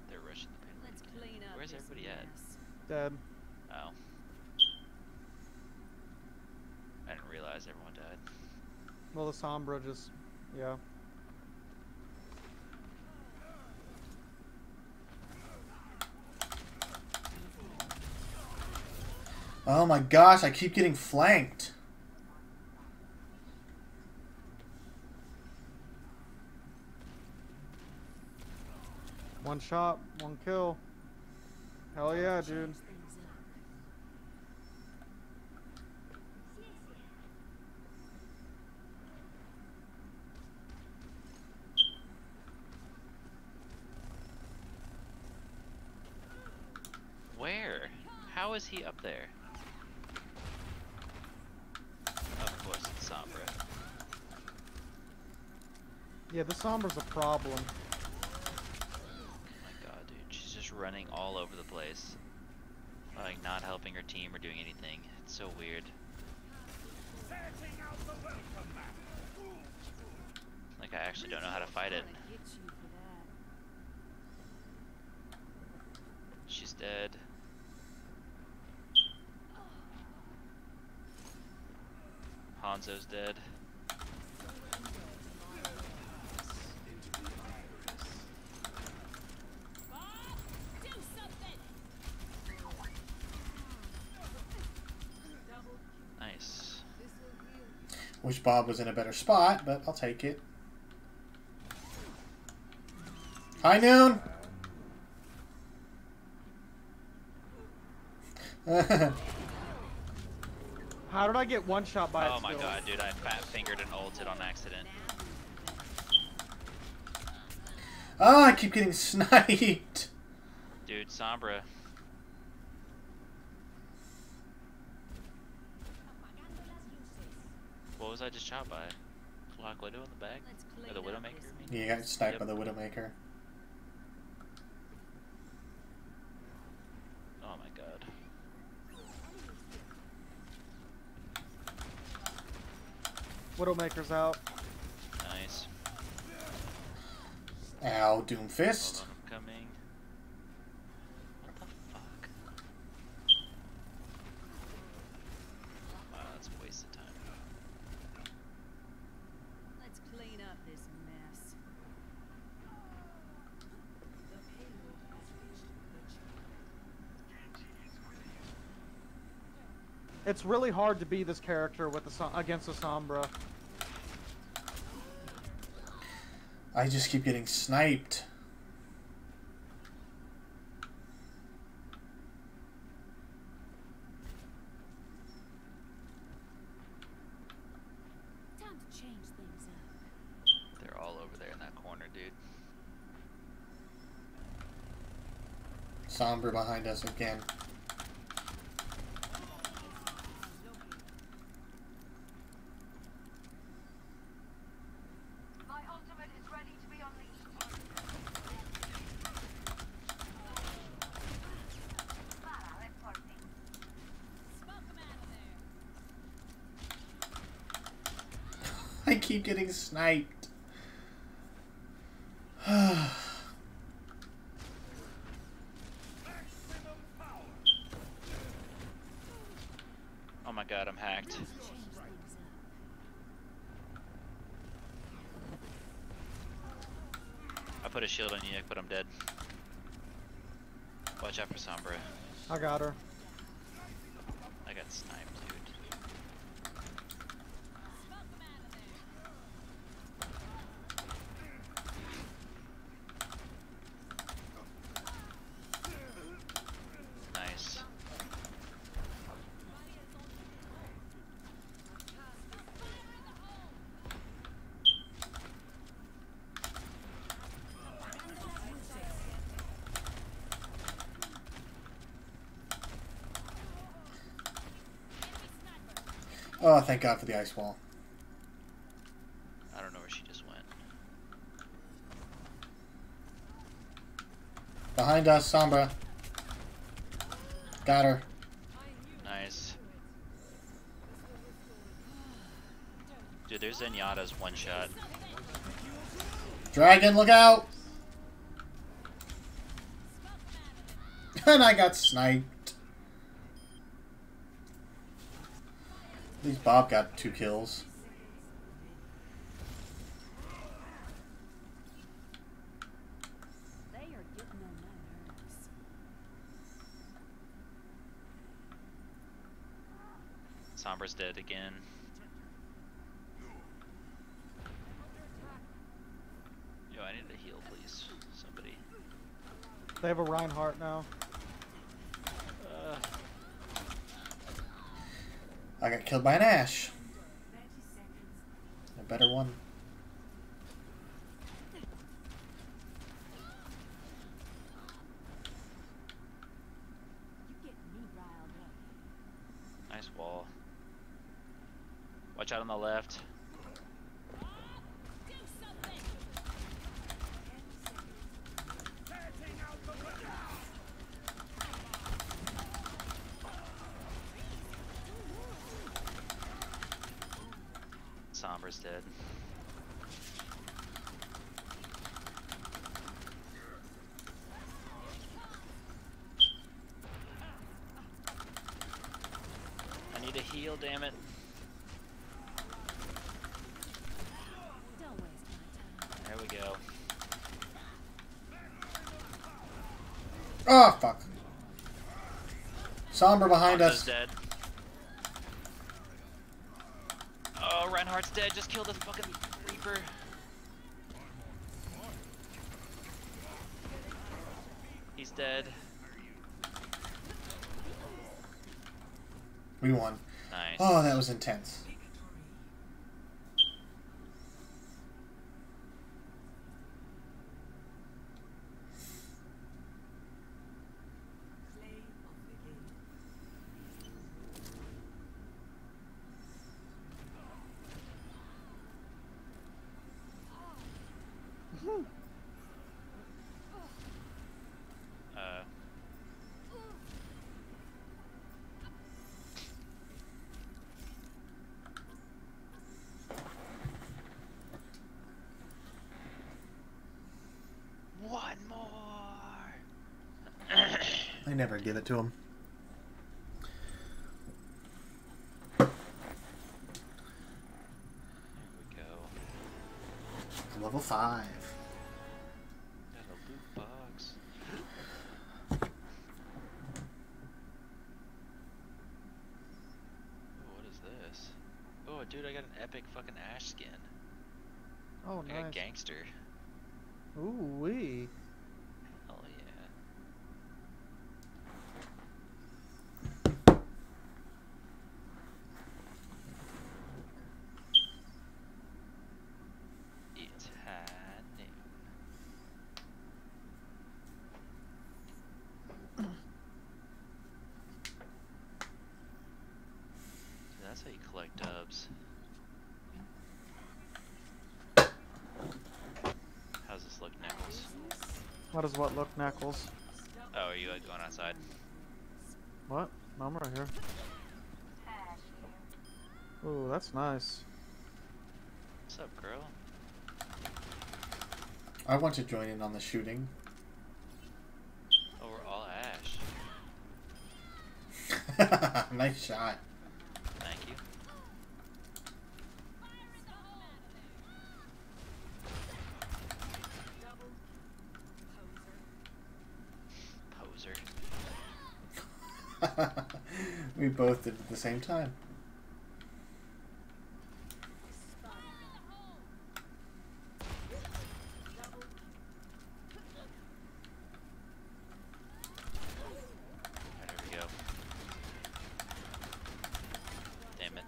They're rushing the pin. Let's clean up Where's this everybody at? mess. Dead. Oh. I didn't realize everyone died. Sombra just, yeah. Oh my gosh, I keep getting flanked. One shot, one kill. Hell yeah, dude. Change things up. Where? How is he up there? Of course, it's Sombra. Yeah, the Sombra's a problem. Oh my god, dude. She's just running all over the place. Like, not helping her team or doing anything. It's so weird. Like, I actually don't know how to fight it. Lorenzo's dead. Nice. Wish Bob was in a better spot, but I'll take it. High noon! I get one shot by Oh its my skills? god, dude, I fat fingered and ulted on accident. oh, I keep getting sniped. Dude, Sombra. What was I just shot by? Black Widow in the back? Let's Or the Widowmaker? this I mean? You got sniped Yep. by the Widowmaker. Oh my god. Widowmaker's out. Nice. Ow, Hold Doomfist. on, I'm coming. What the fuck? Wow, that's a waste of time. Let's clean up this mess. The payload has reached the It's really hard to be this character with the Som- against the Sombra. I just keep getting sniped. Time to change things up. They're all over there in that corner, dude. Sombra behind us again. My ultimate is ready to be unleashed. Clara, reporting. Smoke 'em out of there. I keep getting sniped. Oh my god, I'm hacked. Change things up. I put a shield on Yak, but I'm dead. Watch out for Sombra. I got her. I got sniped, dude. Smoke 'em out of there. Nice. Oh, thank God for the ice wall. I don't know where she just went. Behind us, Sombra. Got her. Nice. Dude, there's Zenyatta's one shot. Dragon, look out! And I got sniped. At least Bob got two kills. They are getting on my nerves. Sombra's dead again. Yo, I need a heal, please. Somebody. They have a Reinhardt now. Uh, I got killed by an Ashe. A better one. Nice wall. Watch out on the left. Do something. Sombra's dead. I need a heal, damn it. Don't waste my time. There we go. Oh, fuck. Sombra behind us. dead. Oh, Oh, Reinhardt's dead. Just kill the fucking Reaper. He's dead. We won. Nice. Oh, that was intense. Play of the game. Uh, one more. I never give it to him. Here we go. Level five. Got a loot box. Ooh, what is this? Oh, dude, I got an epic fucking Ashe skin. Oh, I got nice. gangster. Ooh wee. Hell yeah. It's high noon. So that's how you collect dubs. How's this look, Knuckles? How does what look, Knuckles? Oh, are you like going outside? What? No, I'm right here. Ooh, that's nice. What's up, girl? I want to join in on the shooting. Oh, we're all Ashe. nice shot. Thank you. Poser. we both did it at the same time. There we go. Damn it.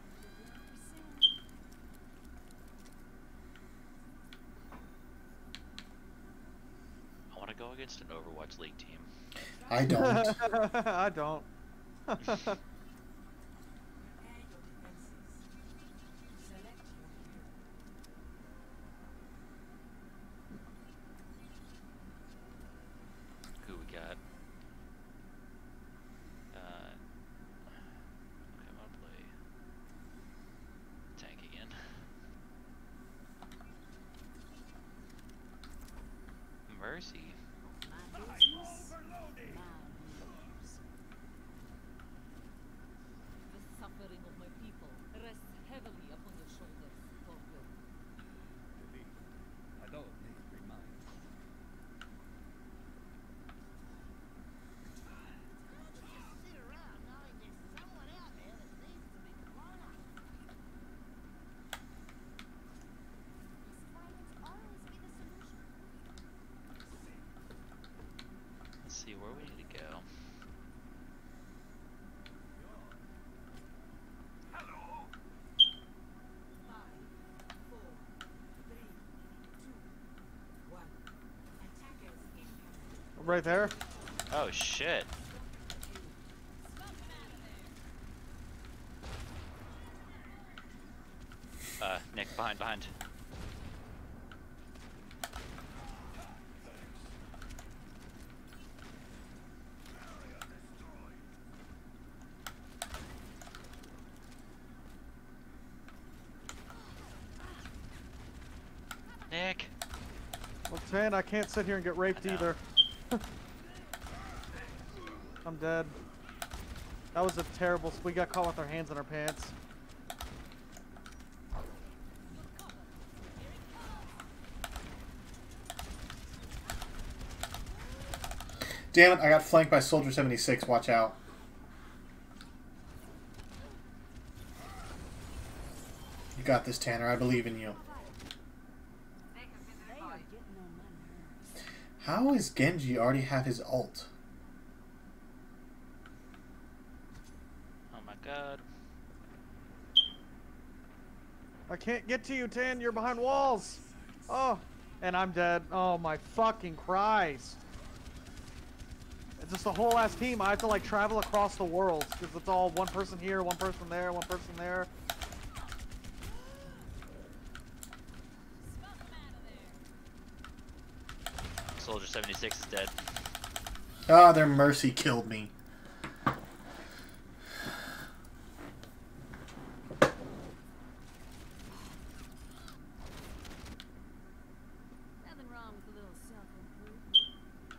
I want to go against an Overwatch League team. I don't. I don't. Prepare your defenses. Select your hero. Who we got? Uh, okay, I'm gonna play tank again. Mercy. The suffering of my people rests heavily upon your shoulders, Thorgrim. I don't need reminders. Let's see where we need to go. Five, four, three, two, one. Attackers incoming. Right there. Oh shit. Uh, Nick, behind, behind. Nick! Well, Tan, I can't sit here and get raped either. I'm dead. That was a terrible. We got caught with our hands in our pants. Damn it, I got flanked by Soldier 76. Watch out. You got this, Tanner. I believe in you. How is Genji already have his ult? Oh my god. I can't get to you, Tan. You're behind walls. Oh, and I'm dead. Oh my fucking Christ. It's just a whole ass team. I have to like travel across the world because it's all one person here, one person there, one person there. Soldier 76 is dead. Ah, their mercy killed me. Nothing wrong with a little self-improvement.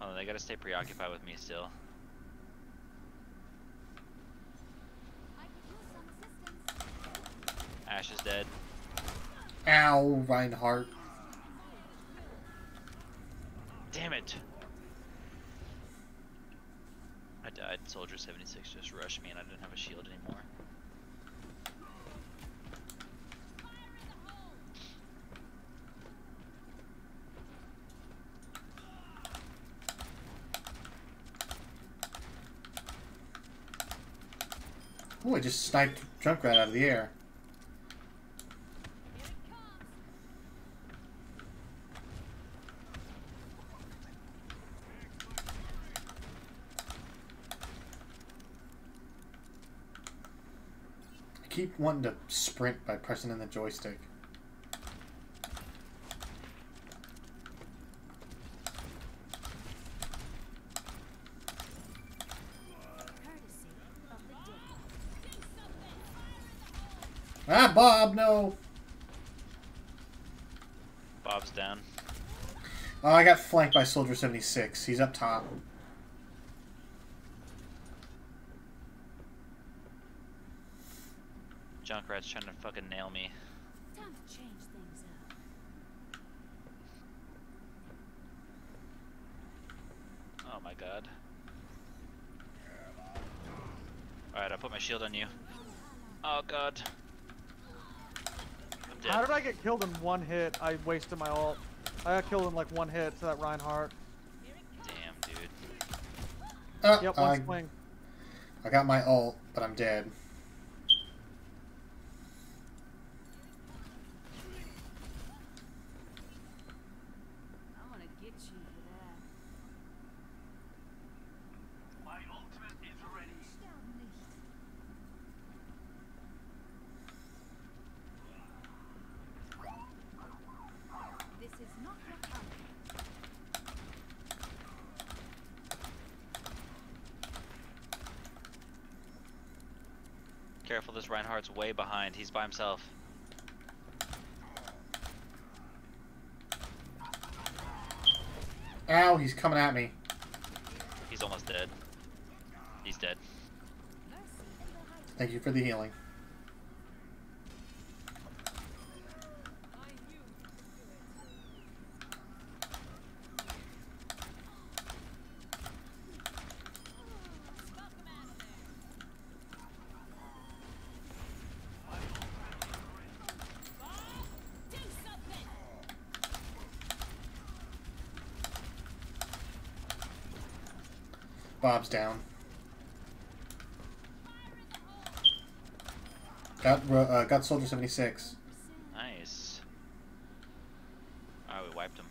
Oh, they gotta stay preoccupied with me still. Ashe is dead. Ow, Reinhardt. Damn it! I died. Soldier 76 just rushed me and I didn't have a shield anymore. Ooh, I just sniped Junkrat out of the air. I keep wanting to sprint by pressing in the joystick. Courtesy of the dead. Ah, Bob, no! Bob's down. Oh, I got flanked by Soldier 76. He's up top. Junkrat's trying to fucking nail me. Time to change things up. Oh my god. Alright, I put my shield on you. Oh god. How did I get killed in one hit? I wasted my ult. I got killed in like one hit to that Reinhardt. Damn, dude. Oh, Yep, one I, swing. I got my ult, but I'm dead. I'm gonna get you for that. My ultimate is ready. Sterben nicht. This is not your time. Careful, way behind. He's by himself. Ow, he's coming at me. He's almost dead. He's dead. Thank you for the healing. Bob's down. Got uh, got Soldier 76. Nice. Alright, we wiped him.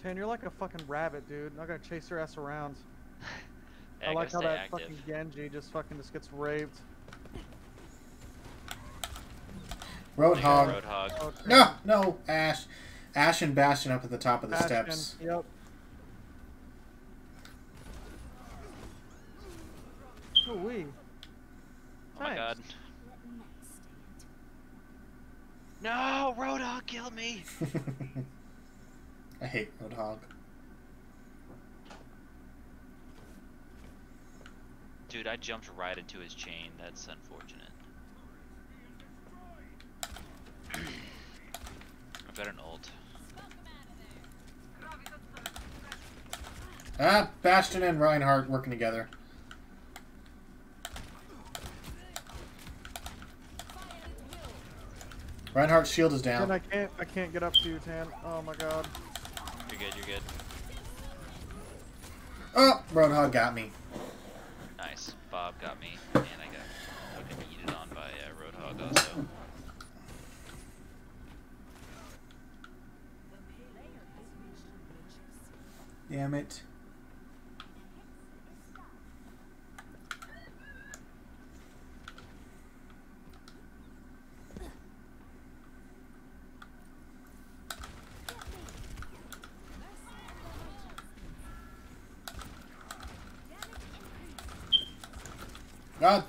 Tan, you're like a fucking rabbit, dude. I'm not gonna chase your ass around. Yeah, I like how that active. fucking Genji just fucking just gets raped. Roadhog. Roadhog. No, no, Ashe. Ashe and Bastion up at the top of the Bastion, steps. Yep. Ooh wee. Oh my god. Let Matt stay it. No! Roadhog killed me! I hate Roadhog. Dude, I jumped right into his chain. That's unfortunate. I've got an ult. Ah, Bastion and Reinhardt working together. Reinhardt's shield is Tan, I down. can't. I can't get up to you, Tan. Oh my god. You're good, you're good. Oh, Roadhog got me. Nice. Bob got me, and I got fucking eaten on by uh, Roadhog also. Damn it.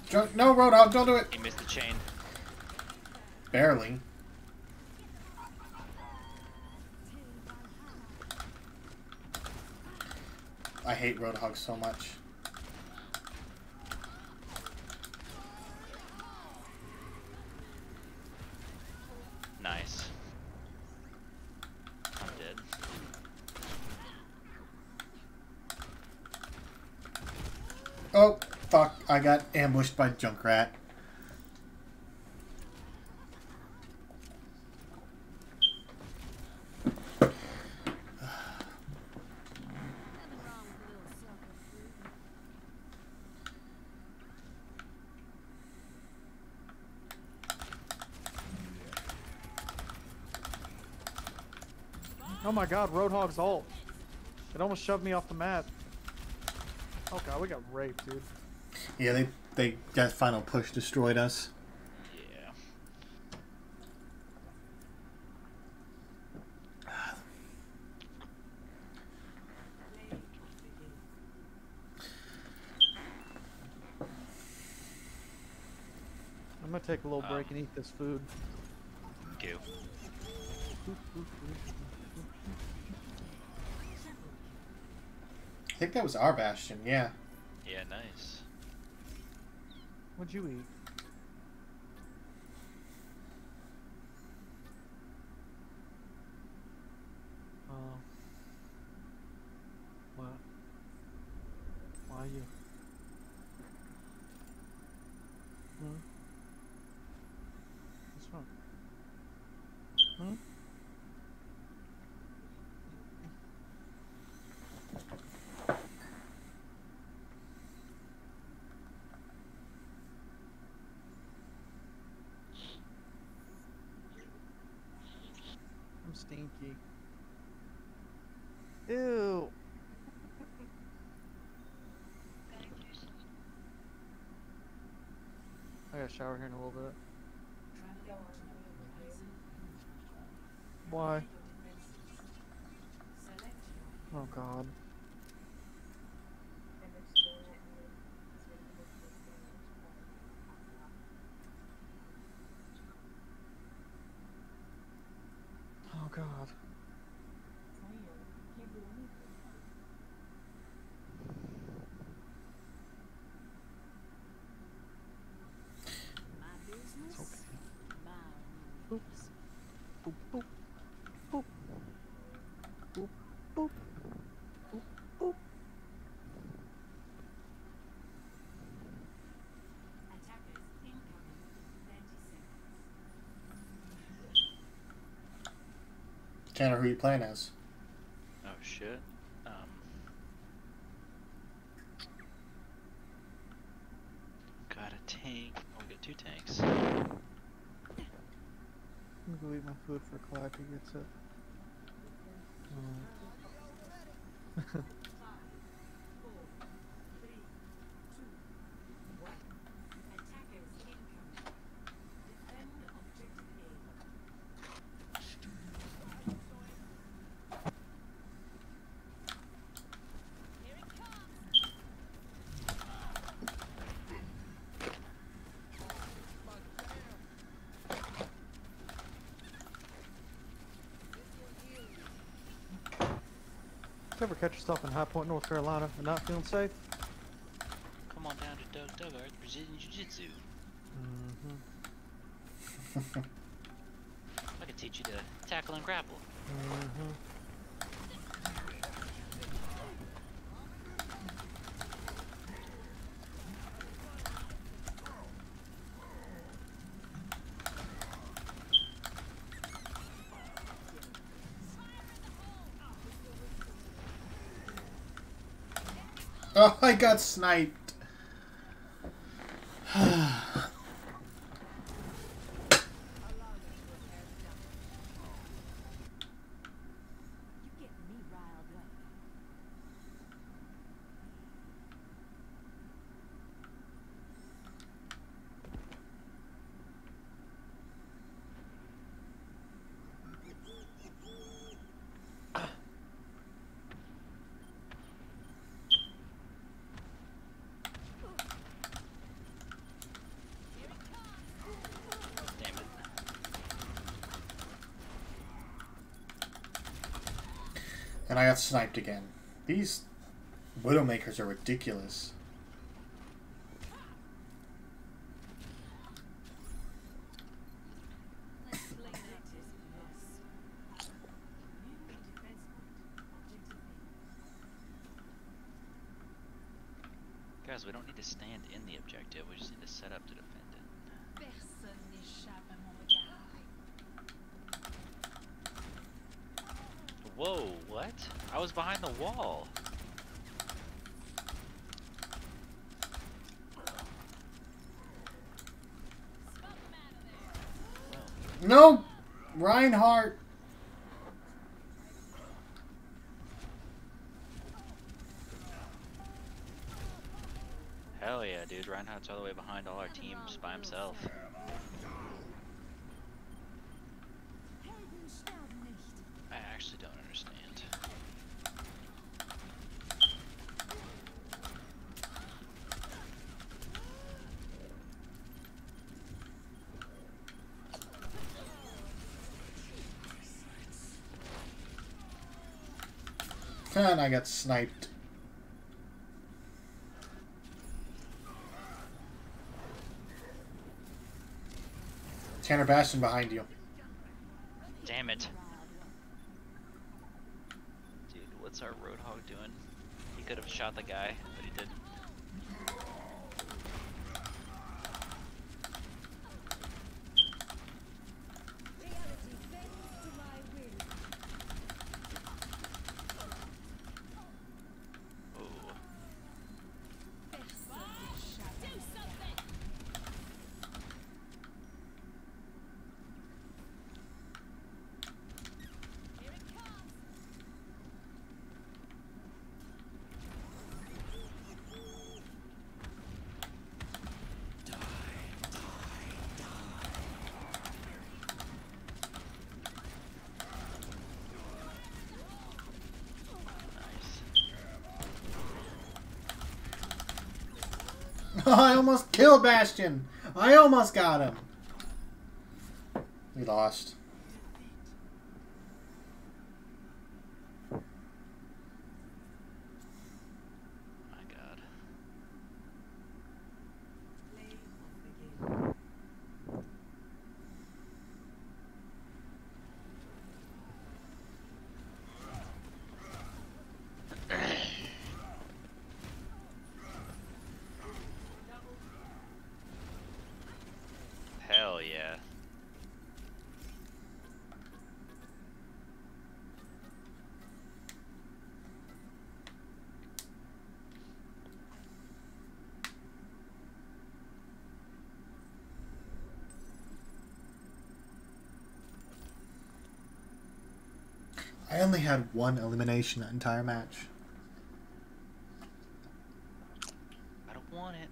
Jo- no, Roadhog, don't do it. He missed the chain. Barely. I hate Roadhog so much. Nice. I'm dead. Oh, fuck. I got ambushed by Junkrat. Oh my god, Roadhog's ult. It almost shoved me off the mat. Oh god, we got raped, dude. Yeah, they they that final push destroyed us. Yeah. I'm gonna take a little break Um. and eat this food. Goo. I think that was our Bastion. Yeah. Yeah, nice. You eat? Oh. What? Why you? Hmm? What's wrong? Hmm? I'm. Ew. I gotta shower here in a little bit. Why? Oh god. Tanner, who you playing as? Oh shit. Um. Got a tank. Oh, we got two tanks. I'm gonna go eat my food for Clyde who gets it. Mm. Catch yourself in High Point, North Carolina and not feeling safe? Come on down to Doug Dugard, Brazilian Jiu Jitsu. Mm-hmm. I can teach you to tackle and grapple. Mm-hmm. Oh, I got sniped. You get me riled up. Damn it. And I got sniped again. These Widowmakers are ridiculous. Let's play that is loss. New defense point. Objective A. Guys, we don't need to stand in the objective. We just need to set up to defend it. Personne n'échappe à mon regard. Whoa, what? I was behind the wall. No! Reinhardt! Hell yeah, dude. Reinhardt's all the way behind all our teams by himself. Helden sterben nicht. I actually don't understand. And I got sniped. Tanner Bastion behind you. Damn it. Dude, what's our Roadhog doing? He could have shot the guy, but he didn't. Reality bends to my will. Ooh. Personne n'échappe à mon regard. Nice. I almost killed Bastion! I almost got him! We lost. My god. Play of the game. Hell yeah. I only had one elimination that entire match. I don't want it.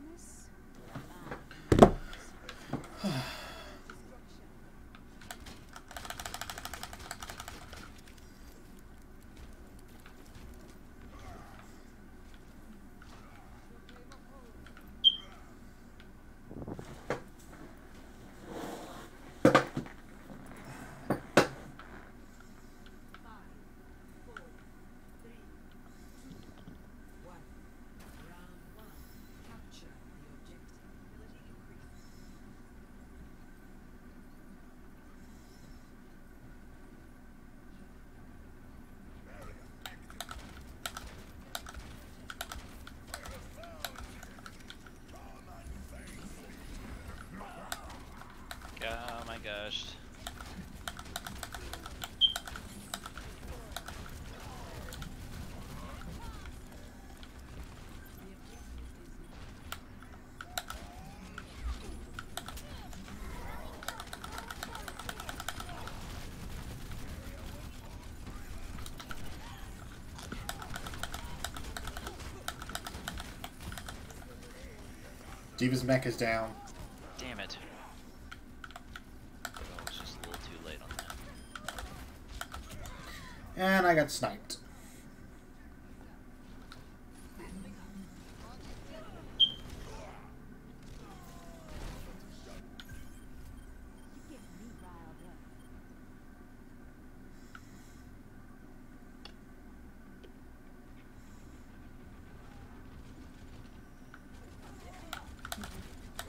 Business? Gosh. D.Va's mech is down. Damn it. But I was just a little too late on that. And I got sniped.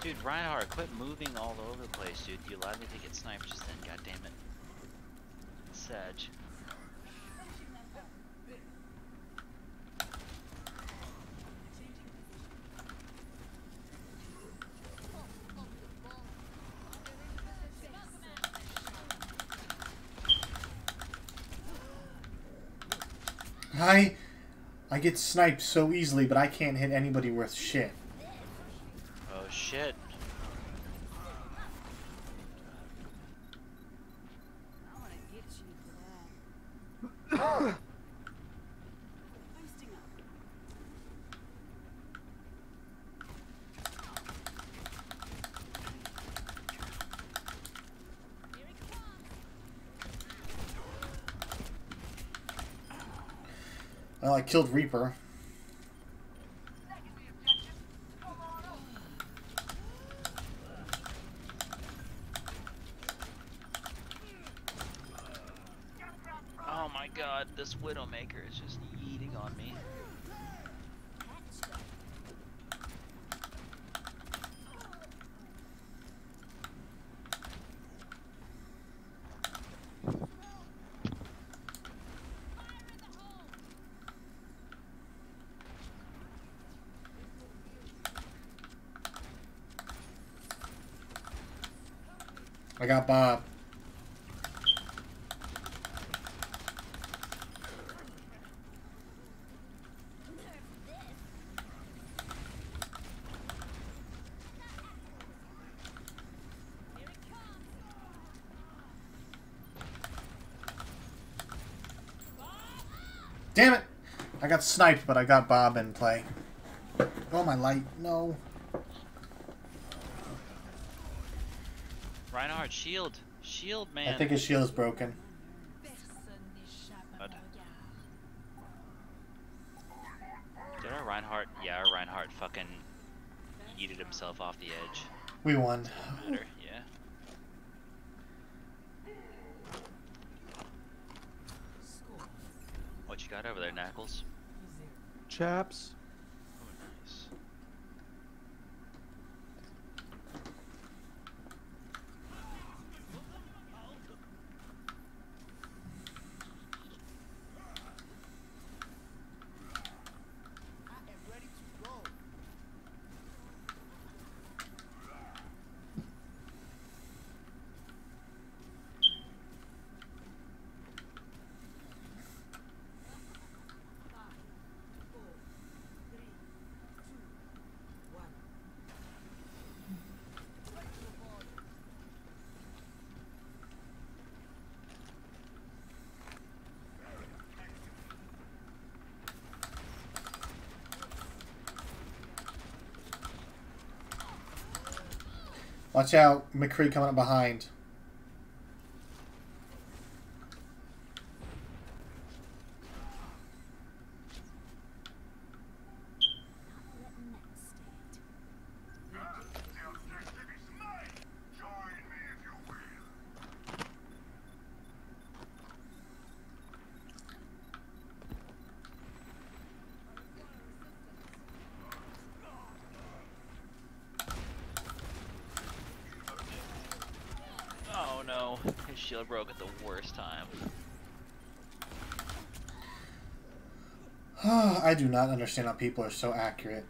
Dude, Reinhardt, quit moving all over the place, dude. You allowed me to get sniped just then, God damn it. Sag. I I get sniped so easily, but I can't hit anybody worth shit. Oh shit. I want to get you for that. Boosting up. Well, I killed Reaper. Oh my god, this Widowmaker is just eating on me. I got Bob. Damn it! I got sniped, but I got Bob in play. Oh, my light. No. Reinhardt, shield! Shield, man! I think his shield is broken. What? Did our Reinhardt, yeah, our Reinhardt fucking yeeted himself off the edge. We won. Matter, yeah. What you got over there, Knuckles? Chaps. Watch out, McCree coming up behind. shield broke at the worst time. I do not understand how people are so accurate.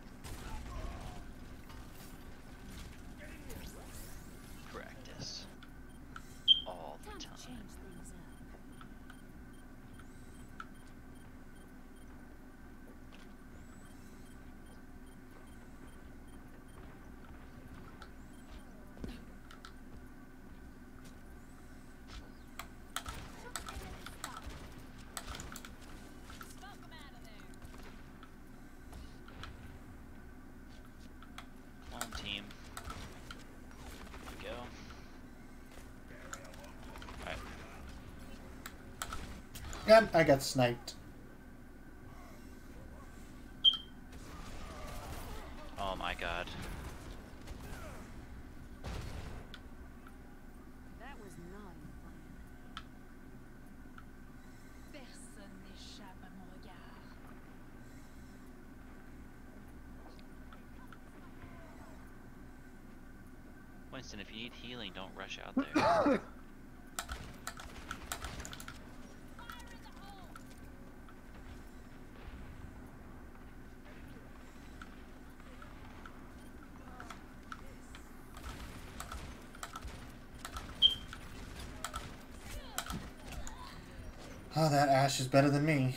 I got sniped. Oh my god. Winston, if you need healing, don't rush out hmm. there. Oh, that Ashe is better than me.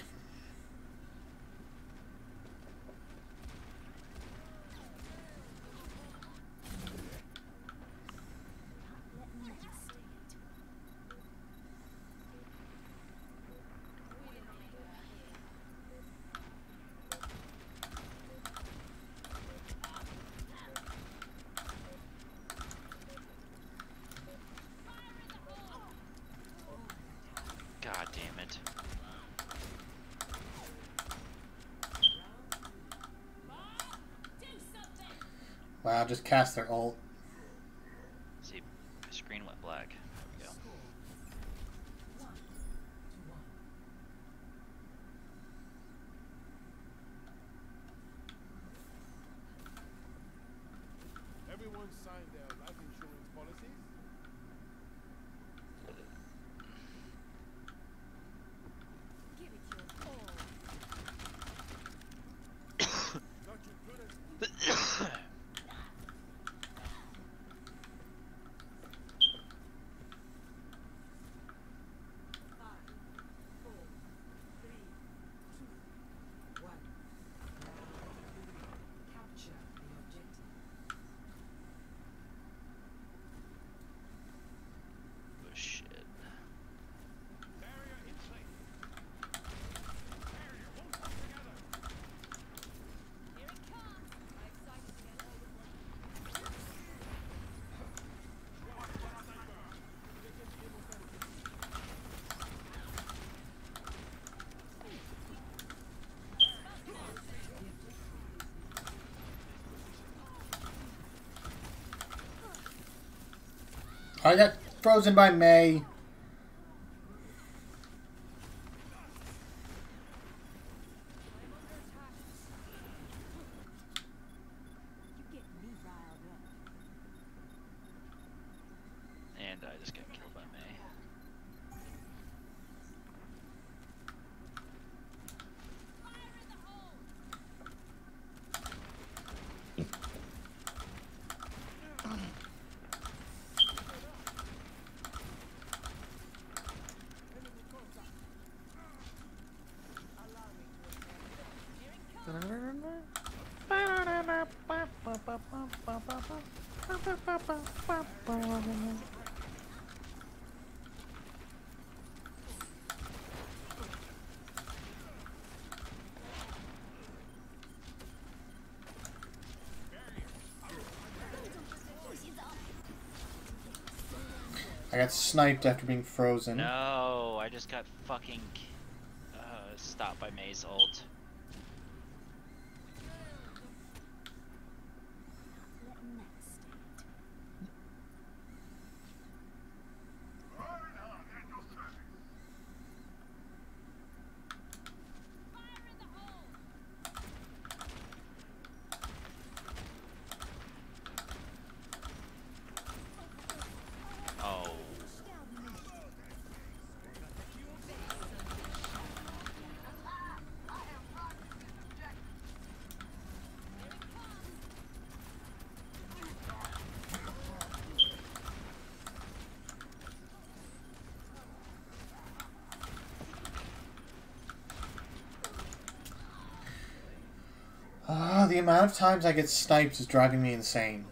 just cast their ult. I got frozen by Mei. I got sniped after being frozen. No, I just got fucking uh, stopped by Mei's ult. Amount of times I get sniped is driving me insane.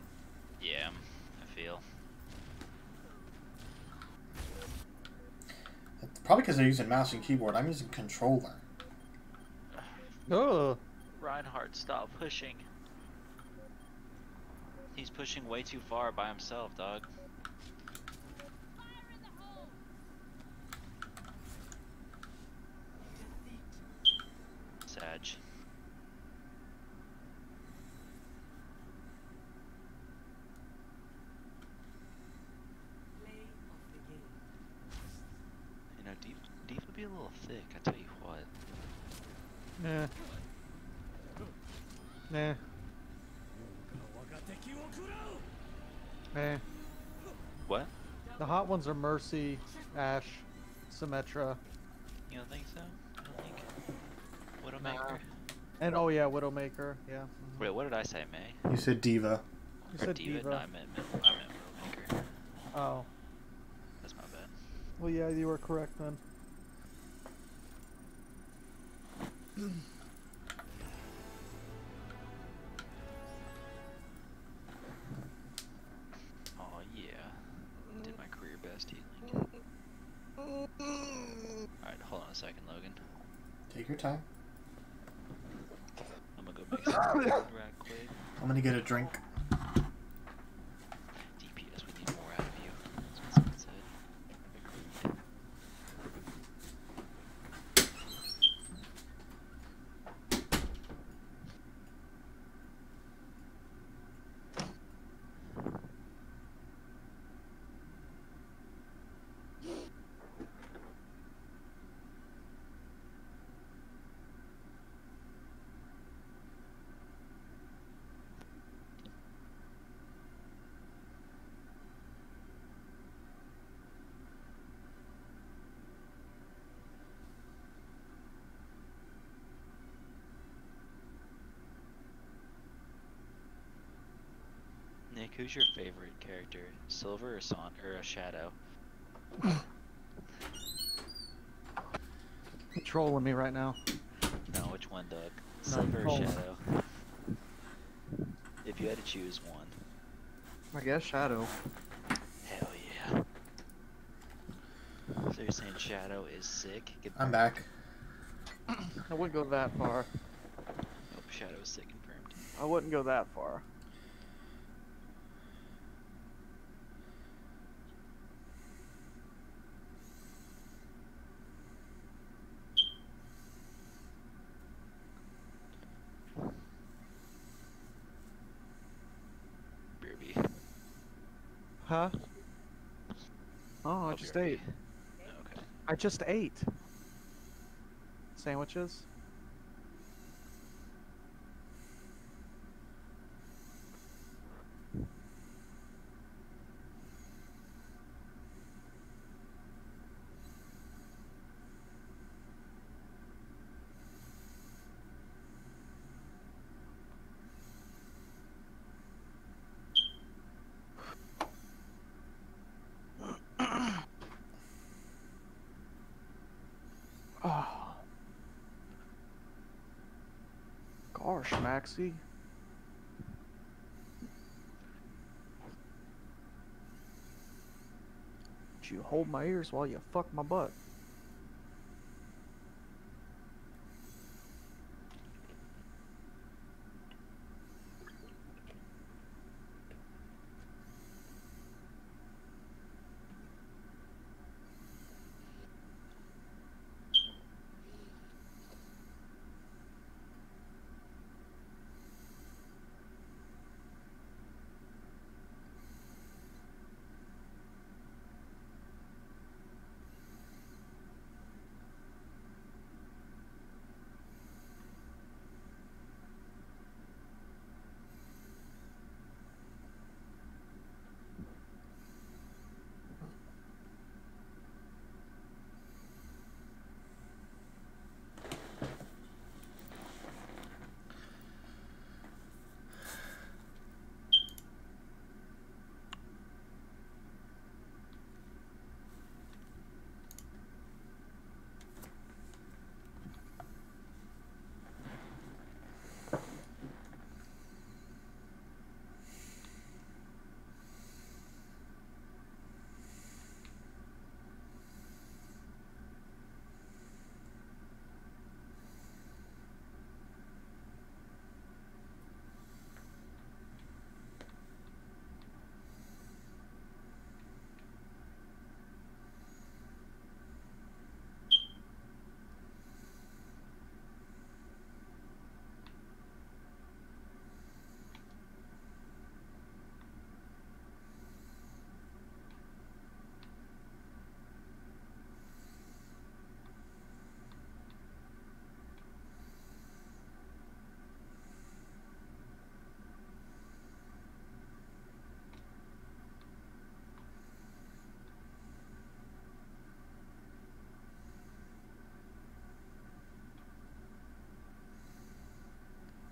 yeah, I feel. Probably because they're using mouse and keyboard. I'm using controller. Oh. Reinhardt, stop pushing. He's pushing way too far by himself, dog. Sag. You know, Deep, Deep would be a little thick, I tell you what. Nah. Nah. Nah. What? The hot ones are Mercy, Ashe, Symmetra, You don't think so? I don't think. Widowmaker? and oh yeah, Widowmaker. Yeah. mhm. Wait, what did I say, May? You said D.Va. You Or said D.Va? D.Va. No, I meant, I meant Widowmaker. Oh. That's my bad. Well, yeah, you were correct then. Oh yeah. Did my career best healing. Alright, hold on a second, Logan. Take your time. I'm gonna go make some food right quick. I'm gonna get a drink. DPS, we need more out of you. That's what someone said. Agreed. Nick, who's your favorite character? Silver or Son or a Shadow? You're trolling me right now. No, which one, Doug? No, Silver or Shadow? If you had to choose one. I guess Shadow. Hell yeah. So you're saying Shadow is sick? Get I'm back. I wouldn't go that far. Nope, Shadow is sick confirmed. I wouldn't go that far. Beerby. Huh? Oh, I Oh, just ate. Okay. I just ate. Sandwiches? Oh. Maxie. You hold my ears while you fuck my butt?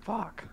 Fuck.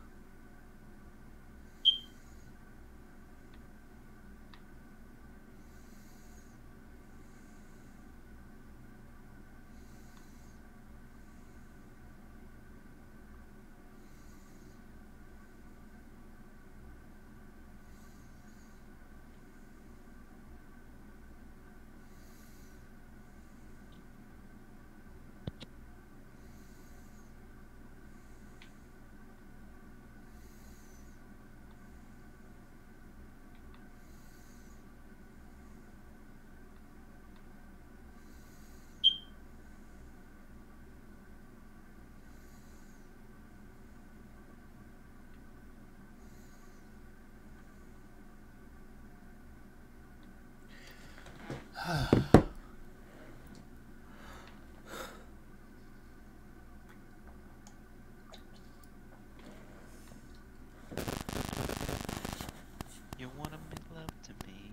You wanna make love to me.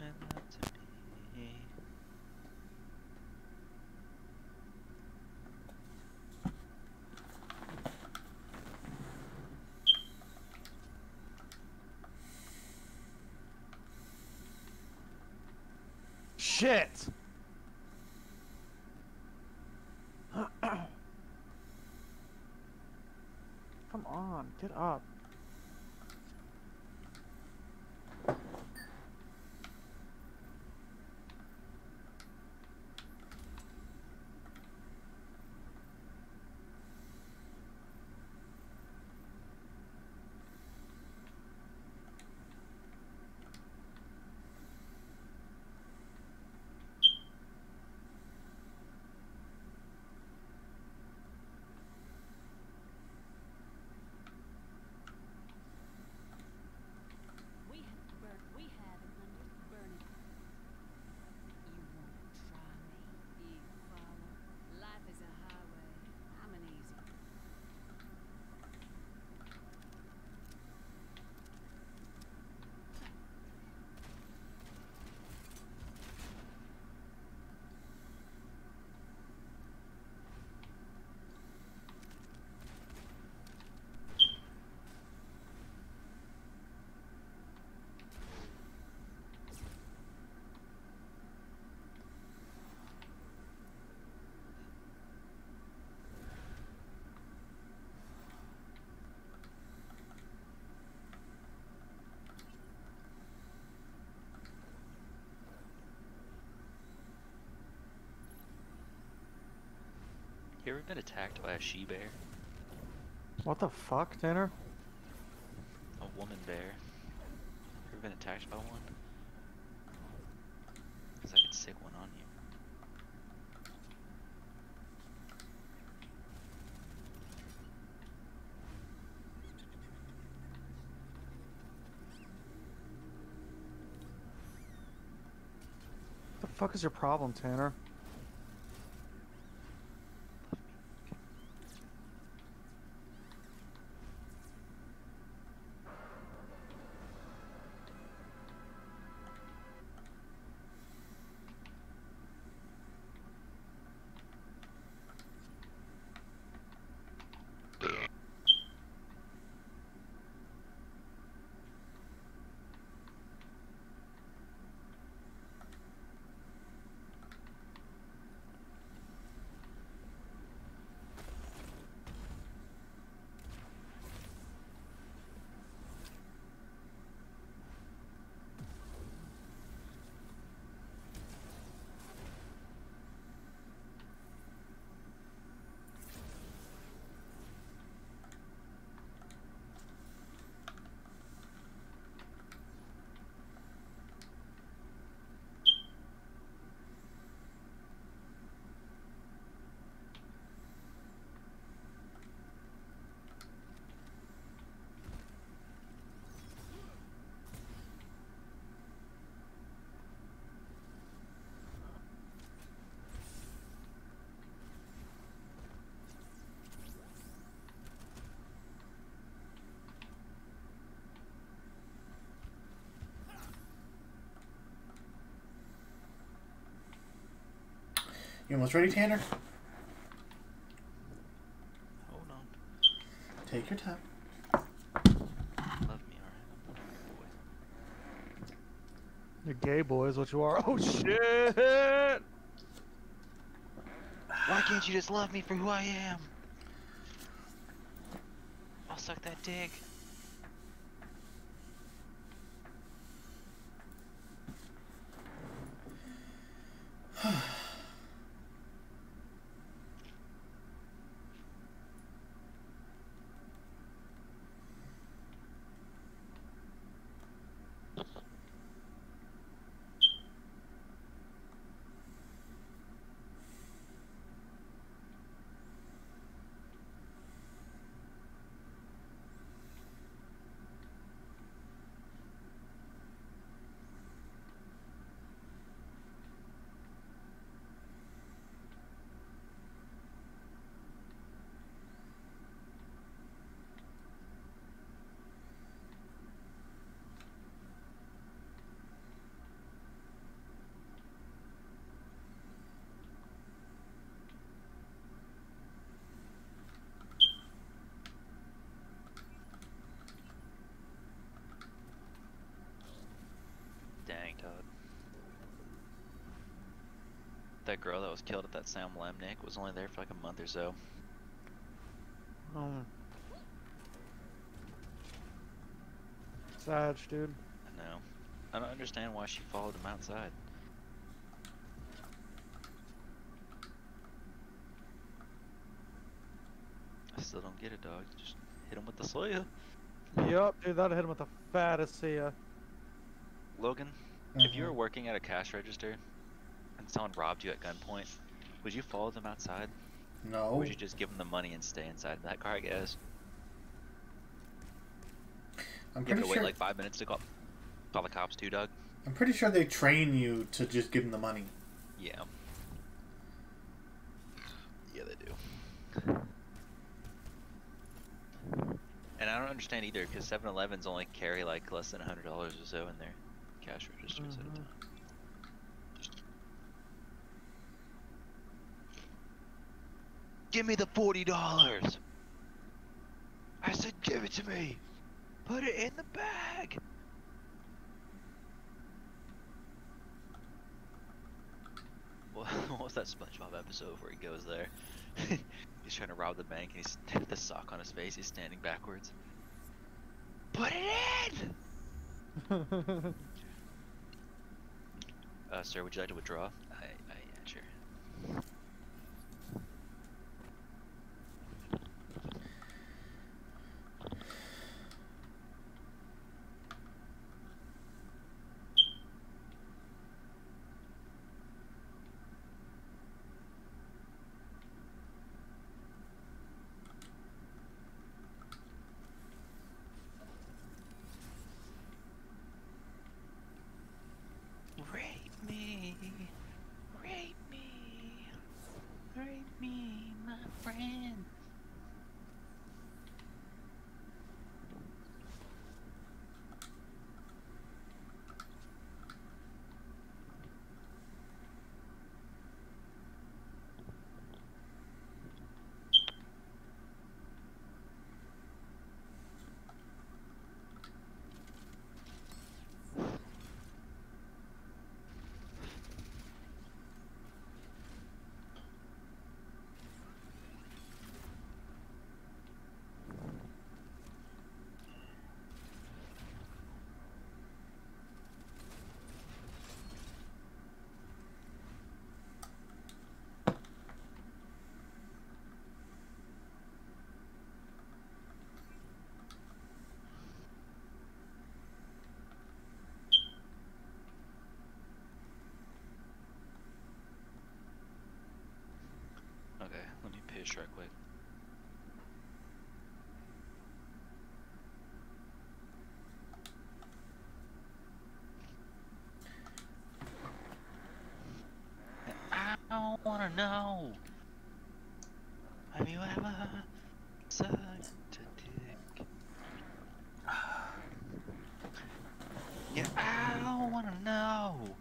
Make love to me. Shit! Come on, get up. We have burn. We have an under burning. You wanna try me, big fella? Life is a highway. I'm an easy. You ever been attacked by a she bear? What the fuck, Tanner? A woman bear? Ever been attacked by one? Cause I could sick one on you. What the fuck is your problem, Tanner? You almost ready, Tanner? Hold on. Take your time. Love me, alright. You're gay boys. what you are. Oh shit! Why can't you just love me for who I am? I'll suck that dick. Dang, Todd. That girl that was killed at that Sam Lemnick was only there for like a month or so. Um, Sag, dude. I know. I don't understand why she followed him outside. I still don't get it, dog. Just hit him with the Slayer. Yup, dude, that'd hit him with the fattest see ya. Logan, if you were working at a cash register and someone robbed you at gunpoint, would you follow them outside? Or No. would you just give them the money and stay inside that car, I guess? I'm You have pretty to wait like five minutes to call, call the cops too, Doug? I'm pretty sure they train you to just give them the money. Yeah. Yeah, they do. And I don't understand either, because 7-Elevens only carry like less than $100 or so in their cash registers at a Mhm. time. Give me the $40! I said give it to me! Put it in the bag! What what was that SpongeBob episode where he goes there? he's trying to rob the bank and he's with the sock on his face. He's standing backwards. Put it in. Uh, sir, would you like to withdraw? I, I, yeah, sure. Rape me, rape me, rape me, my friend. Okay, let me piss right quick. I don't wanna know. Have you ever sucked a dick? Yeah, I don't wanna know.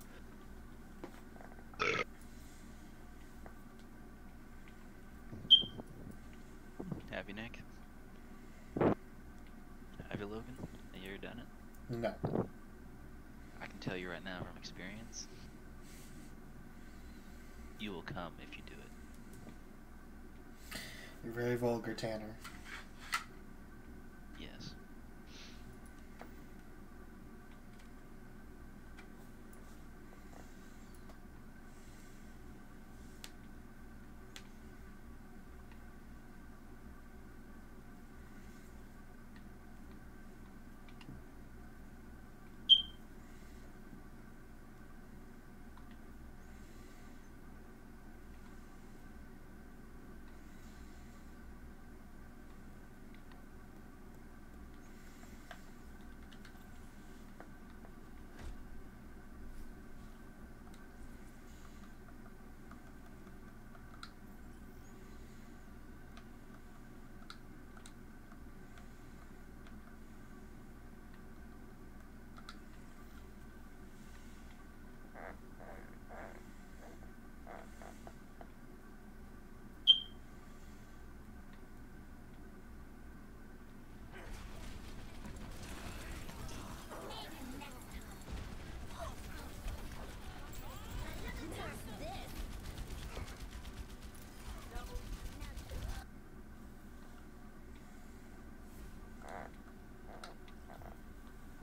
Have you, Nick? it, Logan? Have you ever done it? No. I can tell you right now from experience. You will come if you do it. You're very vulgar, Tanner. Yes.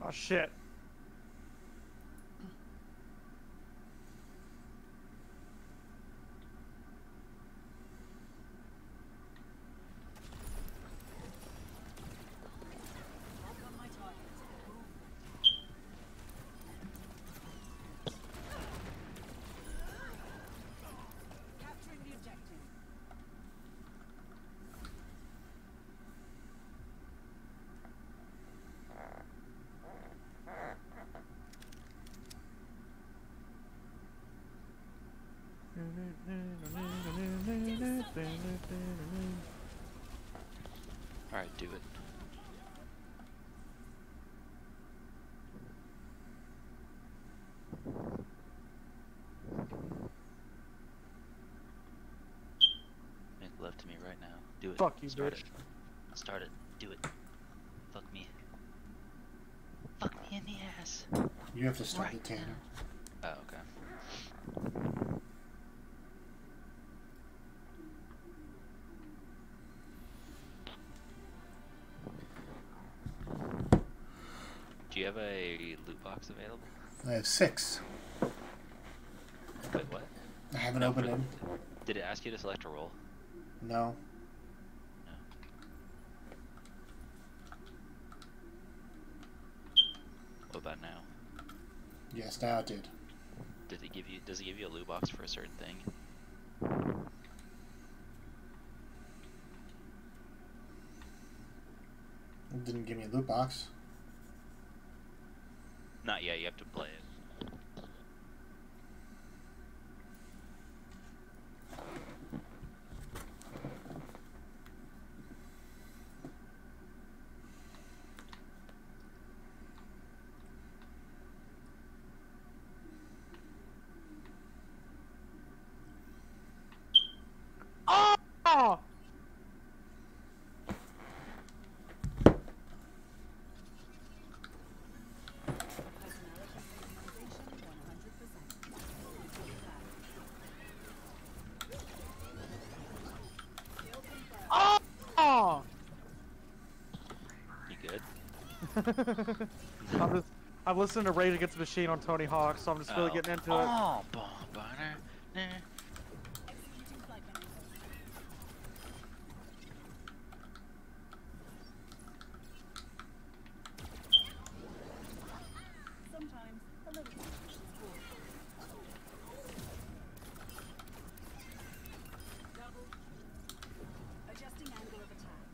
Oh Oh, shit. Capturing the objective. Alright, do it. Make love to me right now. Do it. Fuck you, Start bitch. It. Start it. Do it. Fuck me. Fuck me in the ass. You have to start Right it, Tanner. Oh, available? I have six. Wait, what? I haven't No, opened them. Did it ask you to select a role? No. No. What about now? Yes, now it did. Did it give you? Does it give you a loot box for a certain thing? It didn't give me a loot box. Not yet. You have to play it. Oh! Oh! You good? I'm just, I've listened to Rage Against the Machine on Tony Hawk, so I'm just really Oh. getting into it. Oh, boom, boner, nah. Executing flight maneuvers. Sometimes a little competition's good. Double. Adjusting angle of attack.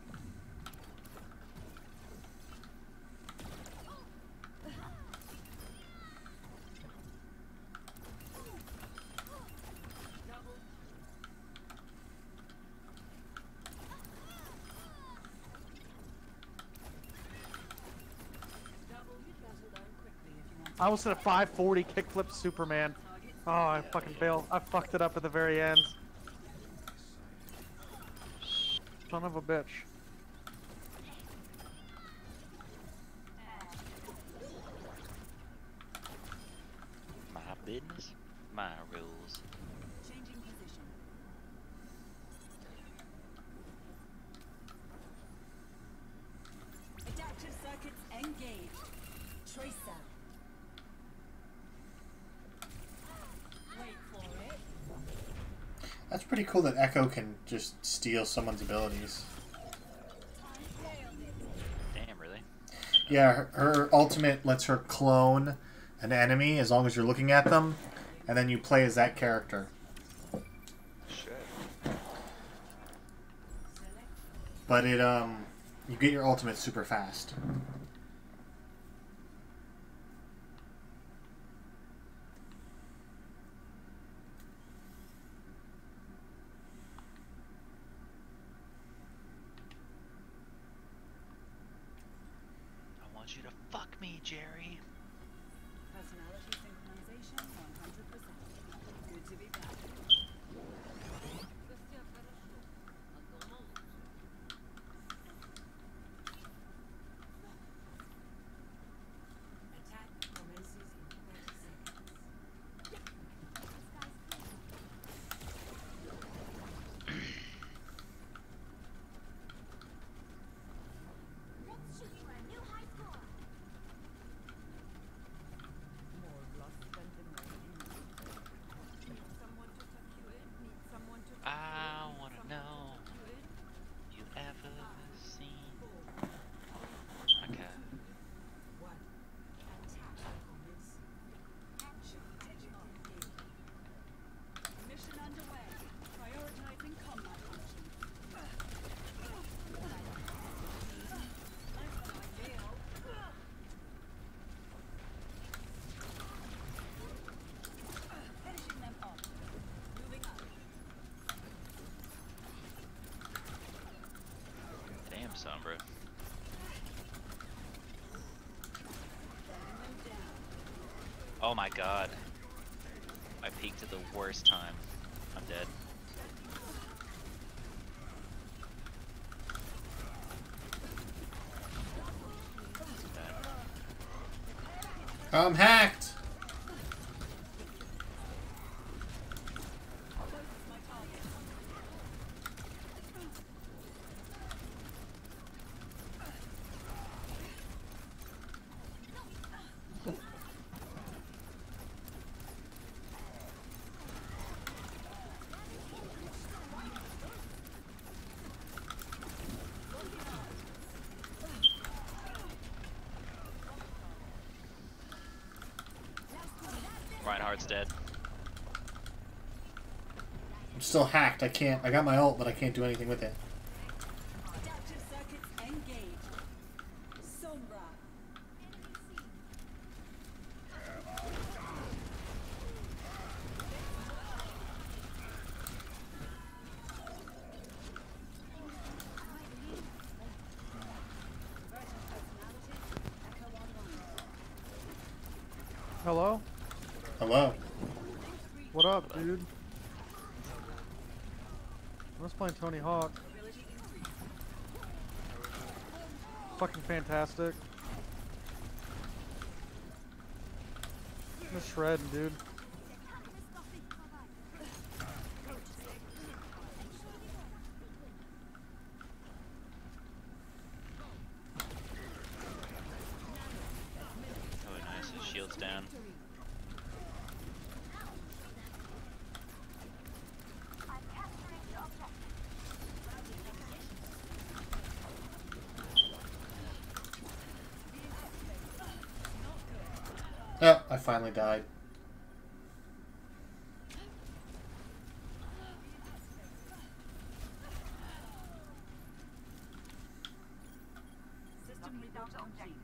Double. Double. You'd better learn quickly if you want to I almost hit a 540 kickflip Superman. Oh, I fucking failed. I fucked it up at the very end. Son of a bitch. business. My rules. Changing position. Adaptive circuits engaged. Tracer. Wait for it. That's pretty cool that Echo can just steal someone's abilities. Damn, really? Yeah, her, her ultimate lets her clone an enemy as long as you're looking at them, and then you play as that character. Shit. But it um, you get your ultimate super fast. I want you to fuck me, Jerry. Personality synchronization 100%. Good to be back. Attack commences in 30 seconds. Let's shoot for a new high score. More lust than the Need someone to tuck you in? Need someone to tuck I you in? wanna Someone to know. tuck you in? You ever seen? Okay. One. Attack commencing. Action detected. Mission underway. Prioritizing combat functions. Less than ideal. Finishing them off. Moving up. Damn, Sombra. Oh my god. I peaked at the worst time. I'm dead. Um, Too bad. Dead. I'm still hacked. I can't. I got my ult, but I can't do anything with it. Adaptive circuits engaged. Sombra. Hello? Hello. What up, dude? I was playing Tony Hawk. Fucking fantastic. Just shredding, dude. Oh, nice. His shield's down. Oh, I finally died. System reboot complete.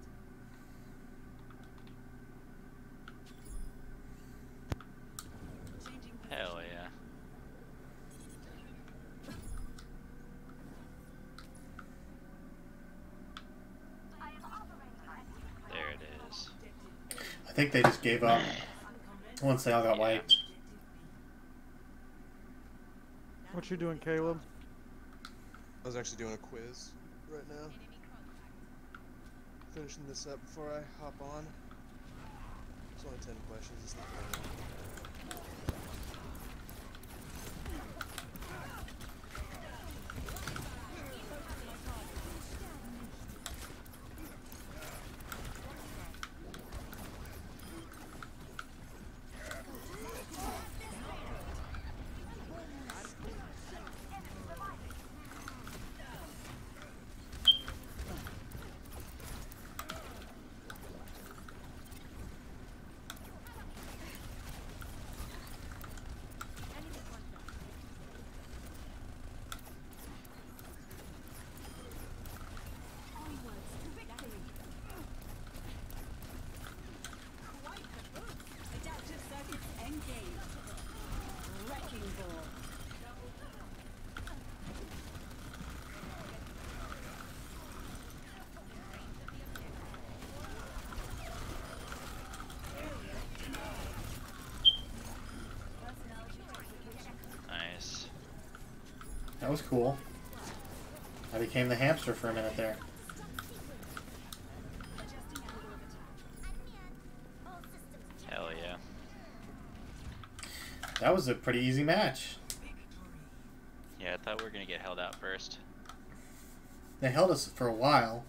Changing position. Hell yeah. There it is. I think they just gave up once they all got wiped. What you doing, Caleb? I was actually doing a quiz right now. Finishing this up before I hop on. It's only 10 questions. It's not that long. Adaptive circuits engaged. Wrecking ball. Nice. That was cool. I became the hamster for a minute there. Adjusting angle of attack. All systems Hell yeah. That was a pretty easy match. Yeah, I thought we were gonna get held out first. They held us for a while.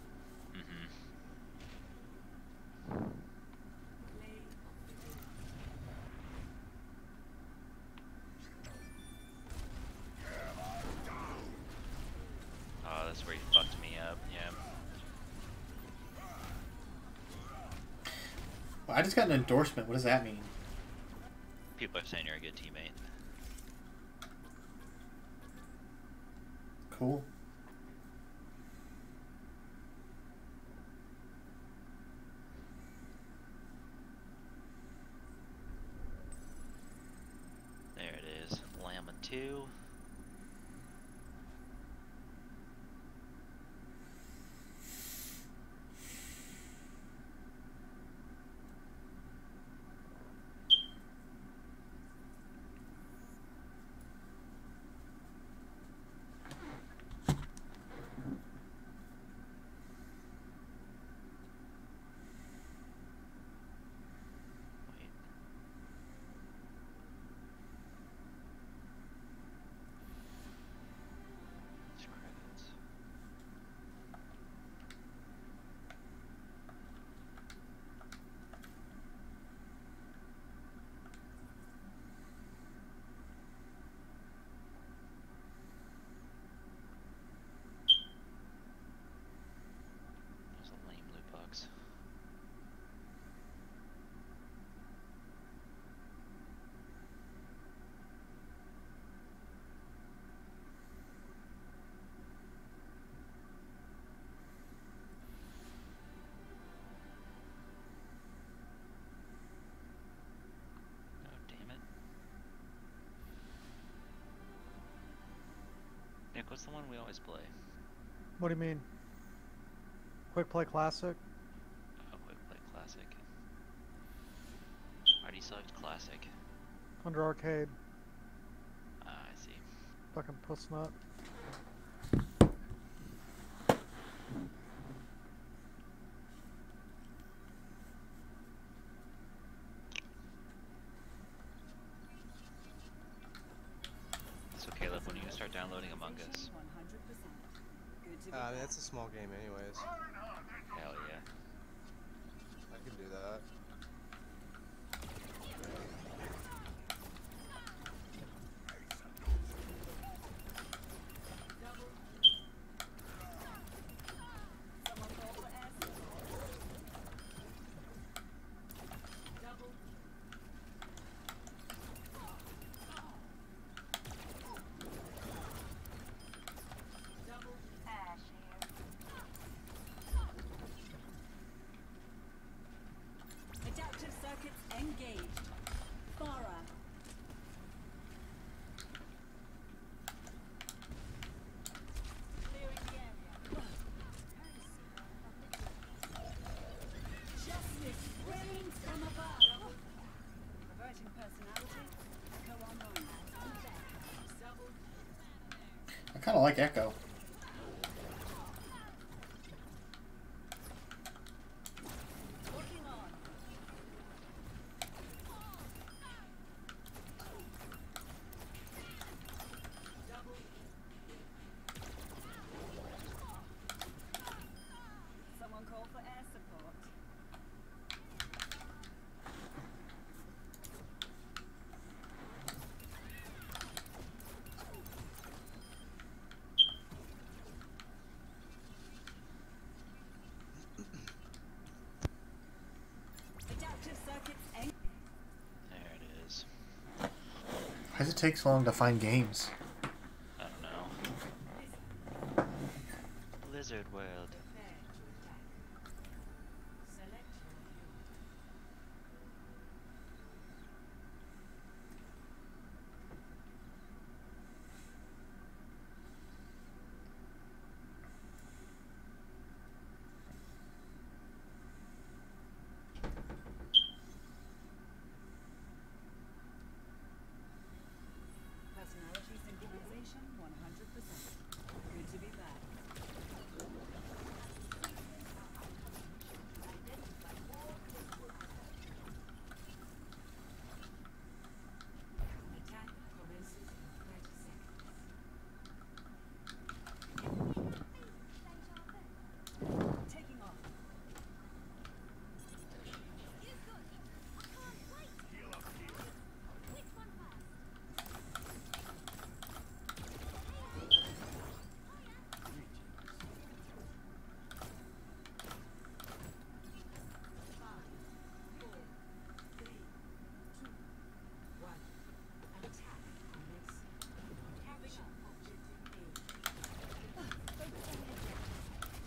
Got an endorsement. What does that mean? People are saying you're a good teammate. Cool. There it is. Llama 2. Wait. These credits. Those are lame loot bugs. Oh, damn it. Nick, what's the one we always play? What do you mean? Quick play classic? Oh, quick play classic. Why do you select classic? Under arcade. Ah, I see. Fucking puss nut. So Caleb, when are you gonna start downloading Among Us? 100%. Good to be Uh, I mean, back. that's a small game, anyways. Hell yeah. I can do that. Someone call for air support. Double. Double. Ashe here. Adaptive circuits engaged. Pharah. Clearing the area. Justice reigns from above. Reverting personality. Echo online. On deck. Double. I kind of like Echo. Looking on. Does it takes long to find games? I don't know. Lizard World. Personality synchronization 100%. Good to be back. Attack commences in 30 seconds. Taking off.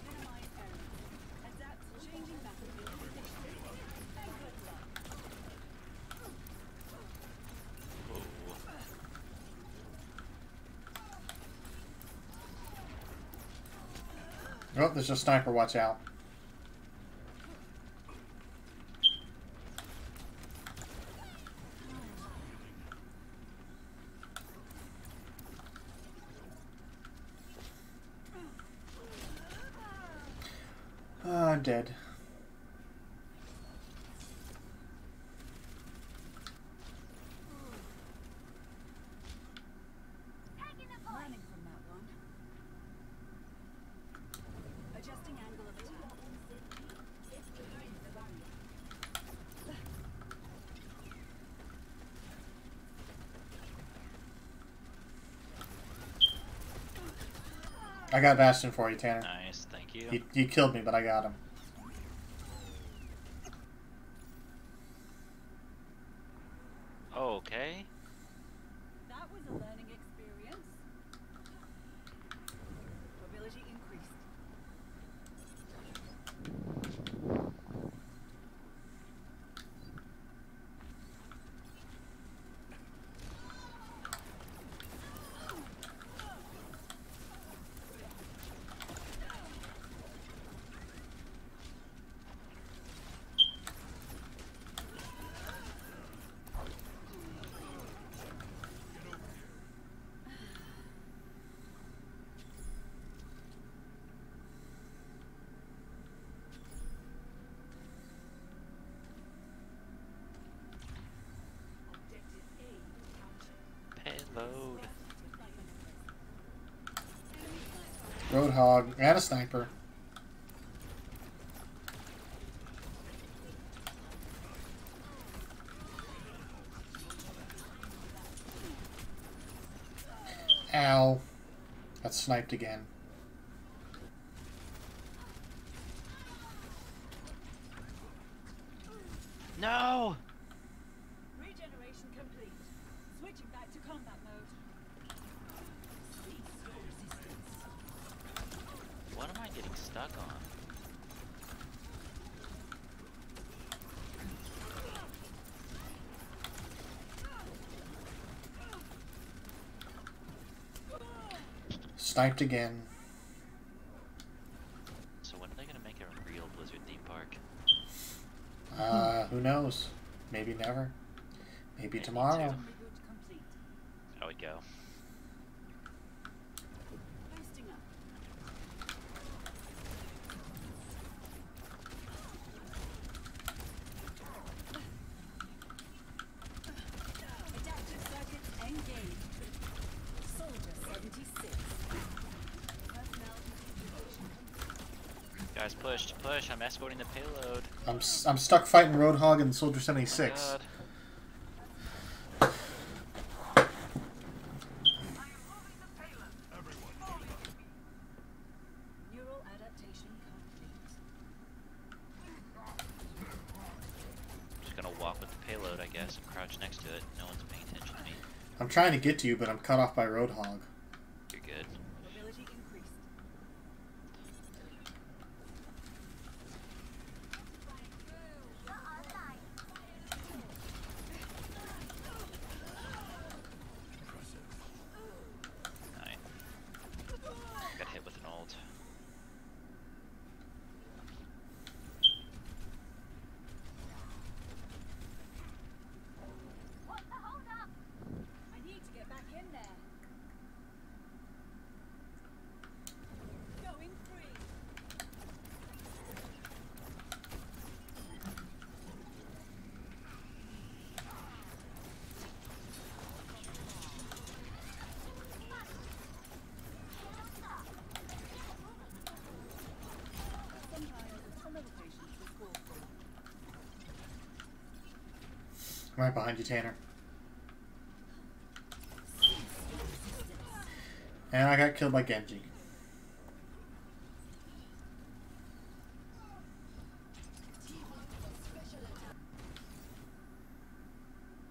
Minimize errors. Adapt to changing battlefield conditions. And good luck. Whoa. Oh, there's a sniper. Watch out. Ah, I'm dead. Learning from that one. Adjusting angle of attack. I got Bastion for you, Tanner. Nice, thank you. He, he killed me, but I got him. Okay. That was a learning experience. Mobility increased. Objective A captured. Payload. Roadhog and a sniper. Ow. Got sniped again. No! Regeneration complete. Switching back to combat mode. Cease your resistance. What am I getting stuck on? Sniped again. So when are they gonna make a real Blizzard theme park? Uh, who knows? Maybe never. Maybe Maybe tomorrow. two. Reboot complete. I would go. Boosting up. Adaptive circuits engaged. Soldier 76. Personality configuration Guys, push, push. I'm escorting the payload. I'm, I'm stuck fighting Roadhog and Soldier 76. God. Neural adaptation complete. just gonna walk with the payload, I guess, crouch next to it. No one's paying attention to me. I'm trying to get to you, but I'm cut off by Roadhog. You're good. Mobility increased. Nine. Got hit with an ult. I need to get back in there. Going free. Sometimes some meditation is called for. I'm right behind you, Tanner. And I got killed by Genji.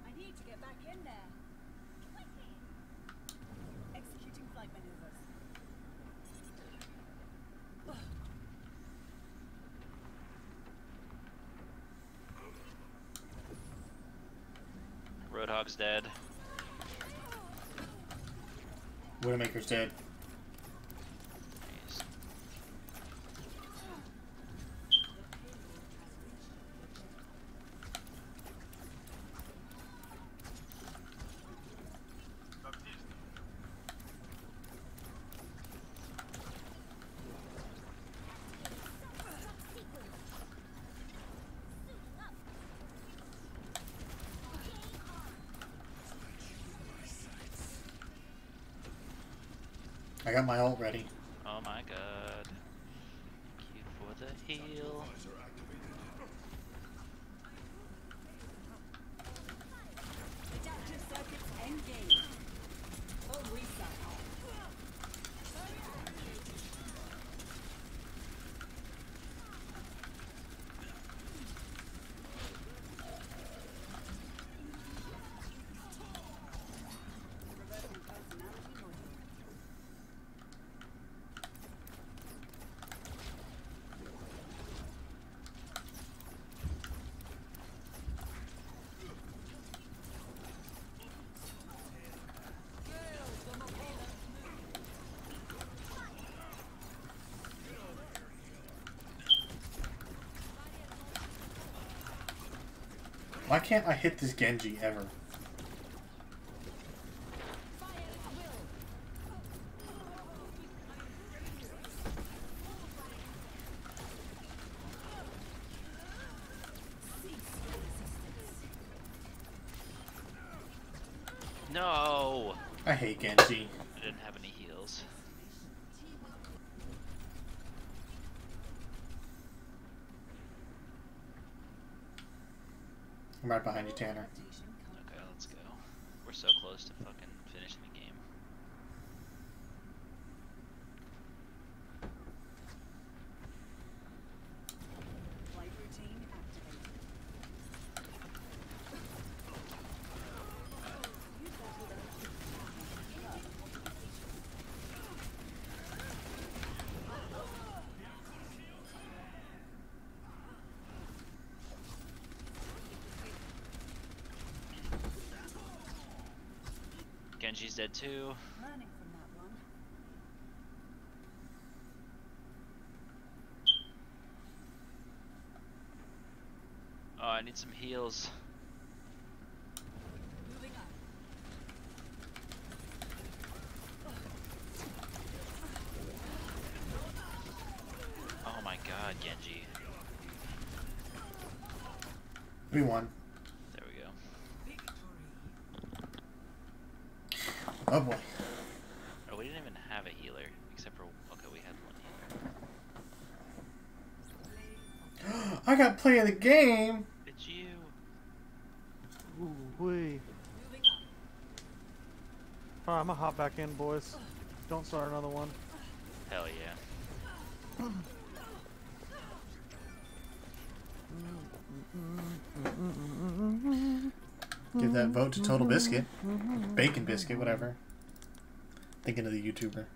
I need to get back in there. Executing flight maneuvers. Roadhog's dead. Widowmaker's dead. Jeez. I got my ult ready. Oh my god. Thank you for the heal. Adaptive circuits engaged. Full reset. Reversing personality model. Why can't I hit this Genji ever? No! I hate Genji. I didn't have any heals. I'm right behind you, Tanner. Okay, let's go. We're so close to fucking finishing the game. Flight routine activated. Use that with us. Genji's dead too. Learning from that one. Oh, I need some heals. Oh my god, Genji. We won. There we go. Oh boy. Oh, we didn't even have a healer. Except for. Okay, we had one healer. I got play of the game. It's you. Ooh wee. Alright, I'm gonna hop back in, boys. Don't start another one. Hell yeah. Give that mm-hmm. vote to Total mm-hmm. Biscuit. Mm-hmm. Bacon Biscuit, whatever. Thinking of the YouTuber.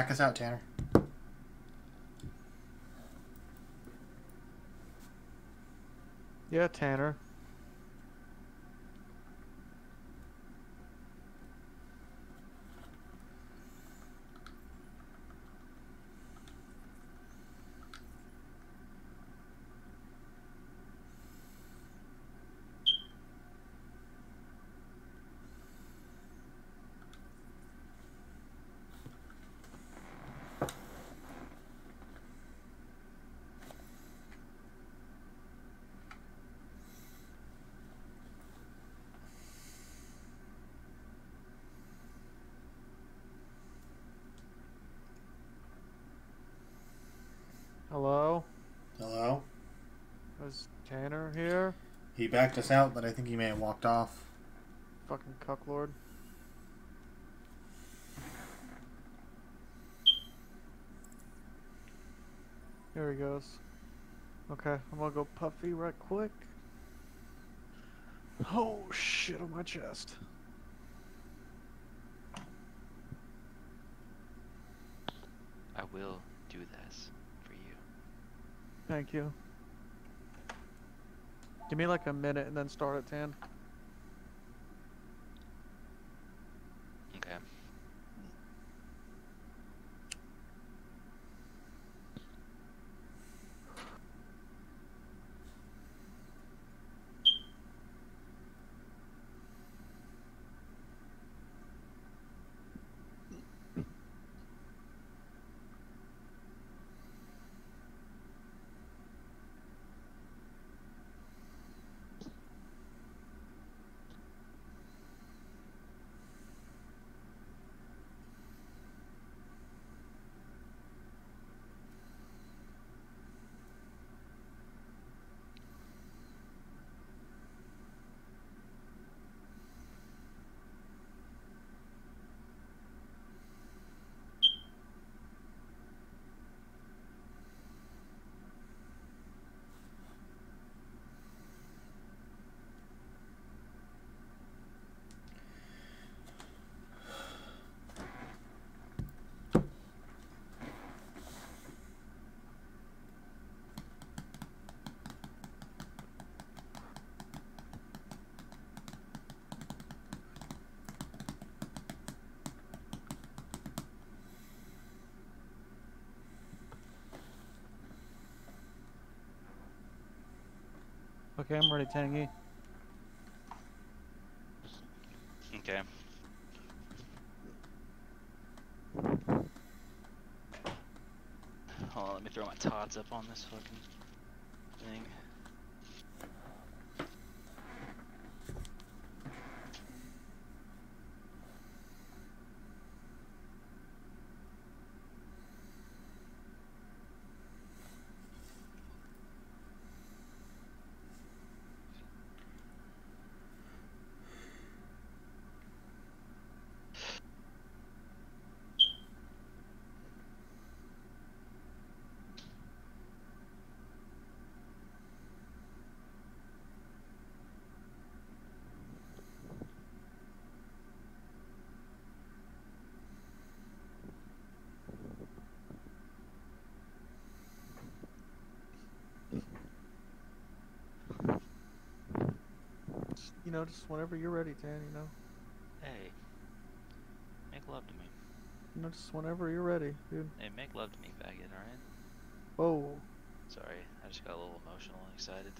Back us out, Tanner. Yeah, Tanner. Hello? Hello? Is Tanner here? He backed us out, but I think he may have walked off. Fucking cucklord. Here he goes. Okay, I'm gonna go puffy right quick. Oh shit on my chest. I will do this for you. Thank you. Give me like a minute and then start at 10. Okay. Okay, I'm ready, Tangy. Okay. Hold on, let me throw my tots up on this fucking thing. Just, you know, just whenever you're ready, Tan, you know. Hey. Make love to me. You know, just whenever you're ready, dude. Hey, make love to me, faggot, alright? Whoa. Sorry, I just got a little emotional and excited.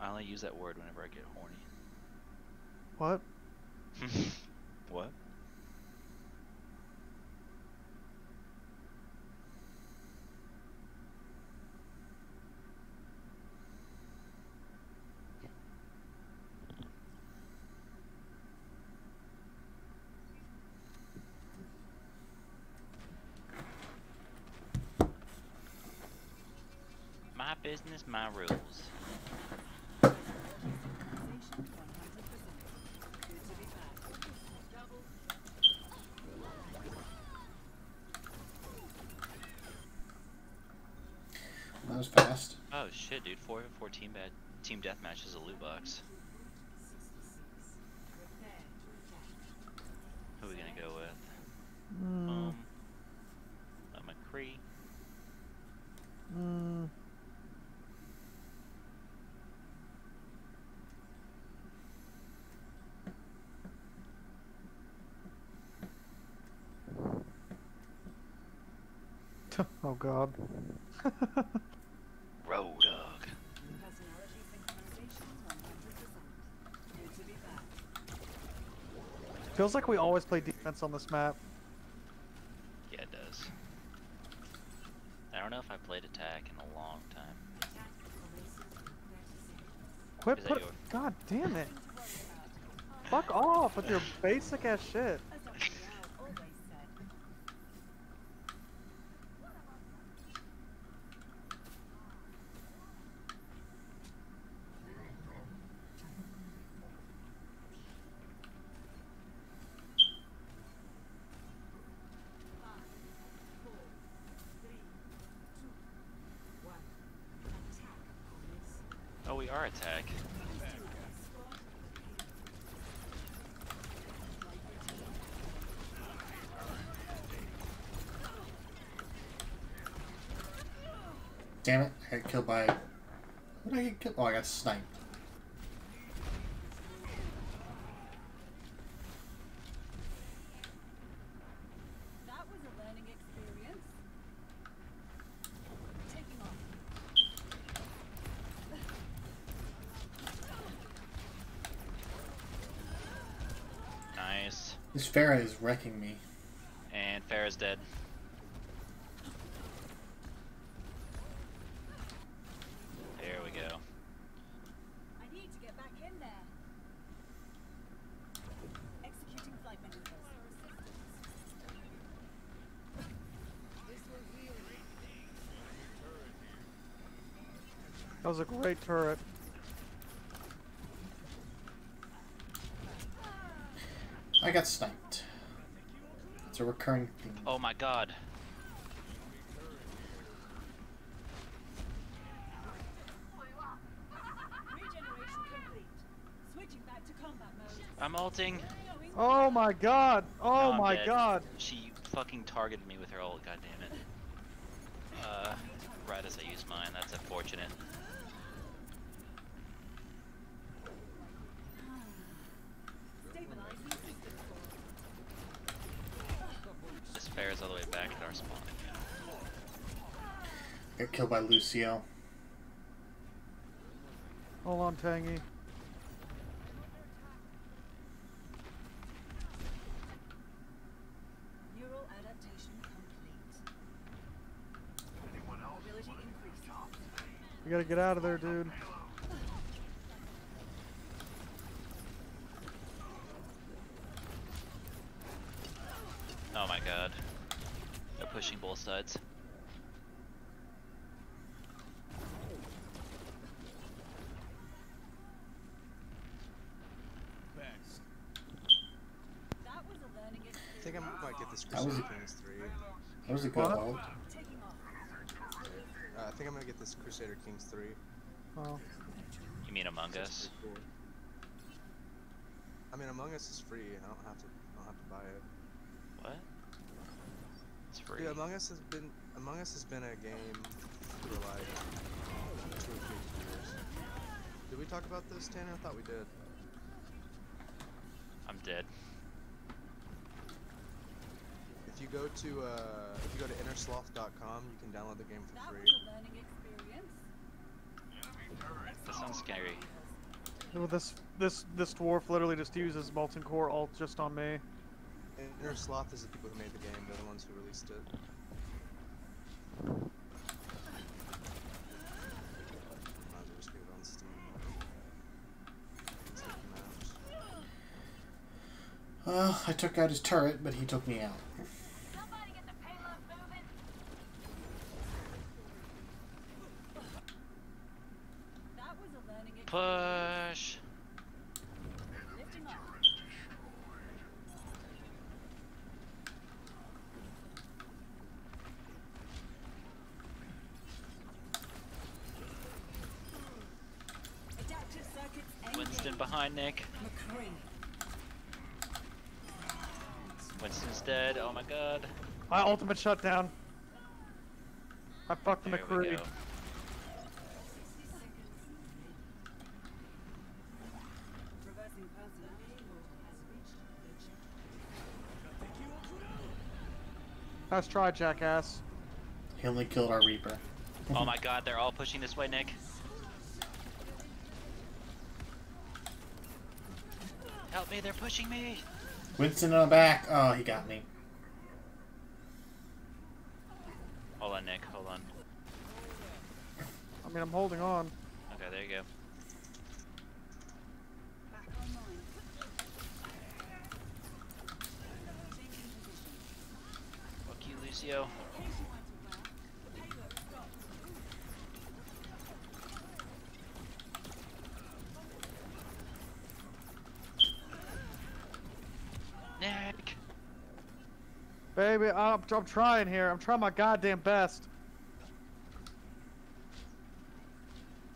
I only use that word whenever I get horny. What? what? business, my rules. That was fast. Oh shit, dude! Four four team bad team deathmatch is a loot box. Who are we gonna go with? Mm, Um, a McCree. mm. Oh god. Road dog. Personality synchronization 100%. Good to be back. Feels like we always play defense on this map. Yeah, it does. I don't know if I played attack in a long time. Quit put. your- God damn it. Fuck off with your basic ass shit. As Dr. Al always said. Oh, we are attack. Damn! I got killed by. Who did I get killed? Oh, I got sniped. That was a learning experience. Taking off. Nice. This Pharah is wrecking me. And Pharah's dead. There we go. I need to get back in there. Executing flight maneuvers. That was a great turret. I got sniped. It's a recurring theme. Oh my god. Regeneration complete. Switching back to combat mode. I'm ulting. Oh my god. Oh No, my dead. god. She fucking targeted me with her ult, god damn it. Uh, right as I use mine, that's unfortunate. stabilizing system This Pharah's all the way back at our spawn. Got killed by Lucio. Hold on, Tangy. Neural adaptation complete. Mobility increased. You gotta get out of there, dude. Oh my god. They're pushing both sides. Best. That was a learning I experience. think I might get this That was Crusader a- Kings 3. That was a good What? ult. Taking off. Uh, I think I'm gonna get this Crusader Kings 3. Oh. You mean Among Us? cool. I mean, Among Us is free. I don't have to. I don't have to buy it. What? It's free. Dude, Among Us has been Among Us has been a game for like two or three years. Did we talk about this, Tanner? I thought we did. I'm dead. If you go to uh, if you go to innersloth.com, you can download the game for That free. was a learning experience. That sounds scary. Well, this this this dwarf literally just uses molten core ult just on me. Innersloth is the people who made the game. They're the ones who released it. Might as well just get it on Steam. Steam Maps. Well, I took out his turret, but he took me out. Somebody get the payload moving. Push. Lifting off. Adaptive circuits Winston behind Nick. Winston's dead. Oh my god. My ultimate shutdown. I fucked the There McCree. Nice try, jackass. He only killed our Reaper. Oh my god, they're all pushing this way, Nick. Help me, they're pushing me. Winston on the back. Oh, he got me. Hold on, Nick. Hold on. I mean, I'm holding on. Okay, there you go. Back online. Fuck you, Lucio. Nick. Baby, I'm, I'm trying here. I'm trying my goddamn best.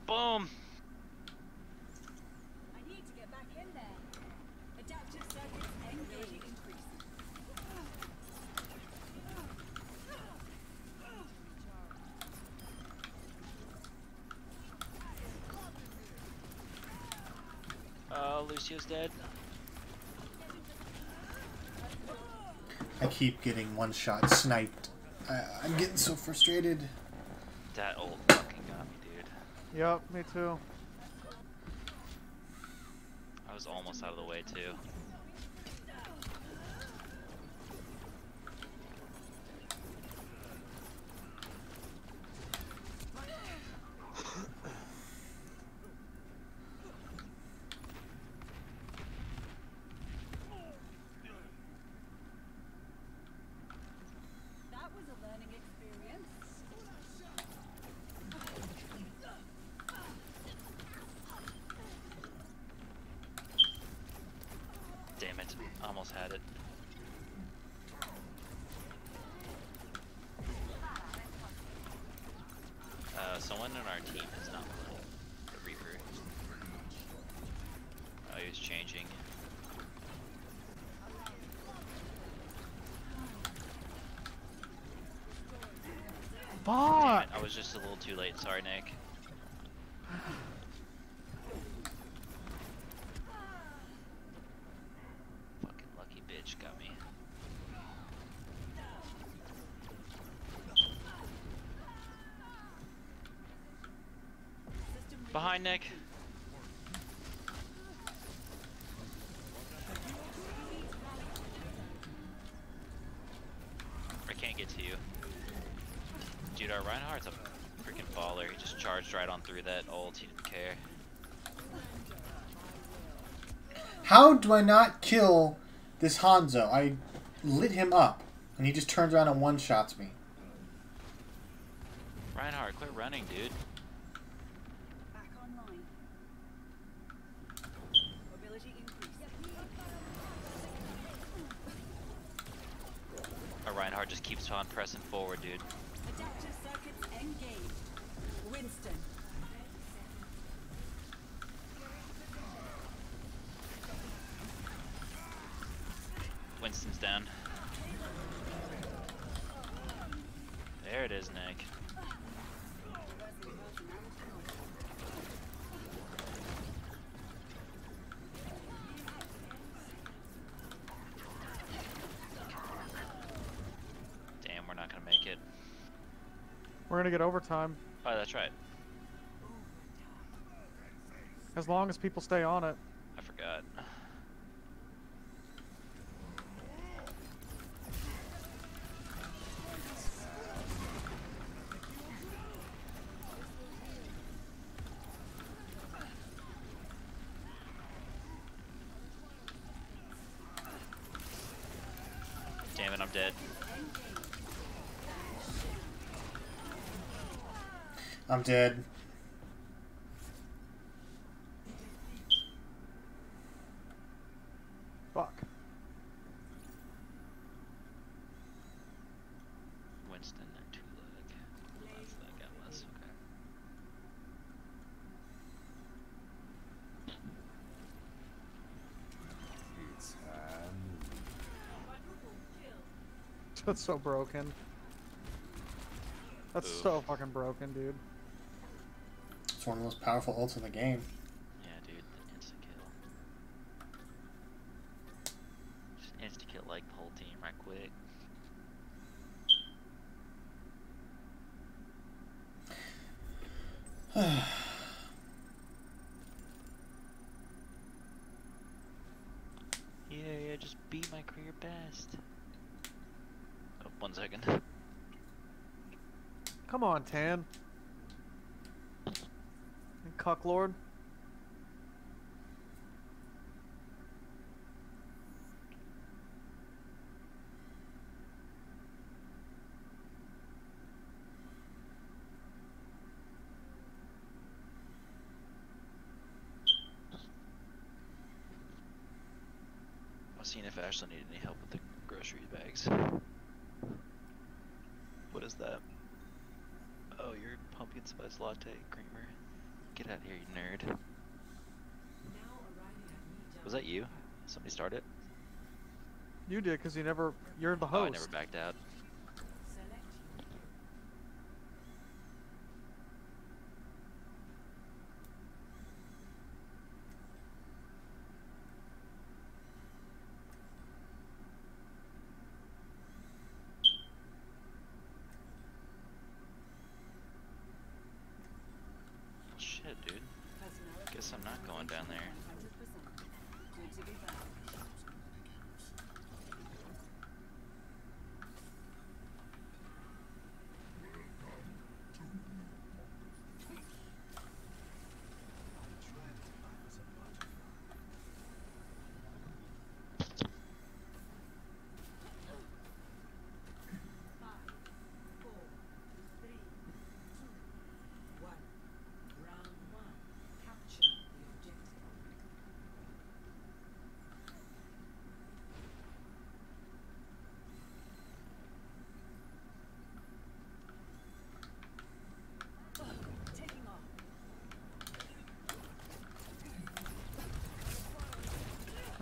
Boom. I need to get back in there. Adaptive circuits engaged. Increase. Oh, Lucio's dead. I keep getting one shot sniped. I, I'm getting so frustrated. That old fucking got me, dude. Yep, me too. I was almost out of the way, too. That was a learning experience. Damn it. Almost had it. Uh, someone on our team is not playing the Reaper. Oh, he was changing. Damn Fuck! it, I was just a little too late. Sorry, Nick. Fucking lucky bitch got me. Behind Nick. I can't get to you. Dude, our Reinhardt's a freaking baller. He just charged right on through that ult. He didn't care. How do I not kill this Hanzo? I lit him up, and he just turns around and one shots me. Reinhardt, quit running, dude. Back online. Mobility increased. Our Reinhardt just keeps on pressing forward, dude. Adaptive circuits engaged. Winston. Winston's down. There it is, Nick. Damn, we're not gonna make it. We're gonna get overtime. Oh, that's right. As long as people stay on it. Dead. Fuck. Winston, that two leg. Last leg I was, okay. It's That's so broken. That's Ooh. so fucking broken, dude. It's one of the most powerful ults in the game. Yeah, dude, the insta kill. Just insta kill like the whole team right quick. Yeah, yeah, just beat my career best. Oh, one second. Come on, Tan. Lord. I was seeing if Ashley needed any help with the grocery bags. What is that? Oh, your pumpkin spice latte creamer. Get out of here, you nerd. Was that you? Somebody start it? You did, because you never. You're the Oh, I never backed out. Well, shit, dude. Guess I'm not going down there.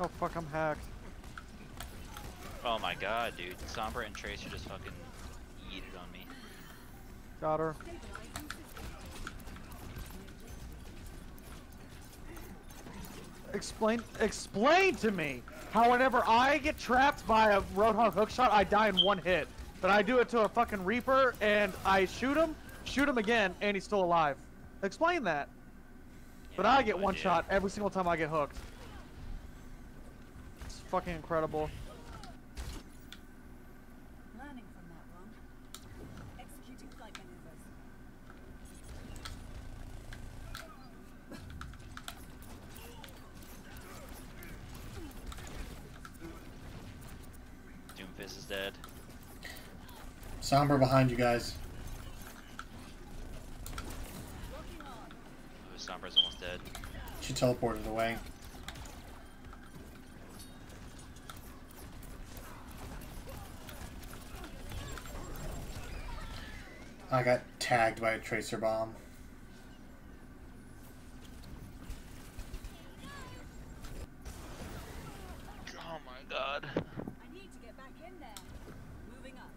Oh fuck, I'm hacked. Oh my god, dude. Sombra and Tracer just fucking yeeted on me. Got her. Explain, explain to me how whenever I get trapped by a Roadhog hookshot, I die in one hit. But I do it to a fucking Reaper, and I shoot him, shoot him again, and he's still alive. Explain that. But I get one shot every single time I get hooked. It's fucking incredible. Learning from that one. Executing flight maneuvers. Doomfist is dead. Sombra behind you guys. Oh, Sombra's almost dead. She teleported away. I got tagged by a tracer bomb. Oh my god. I need to get back in there. Moving up.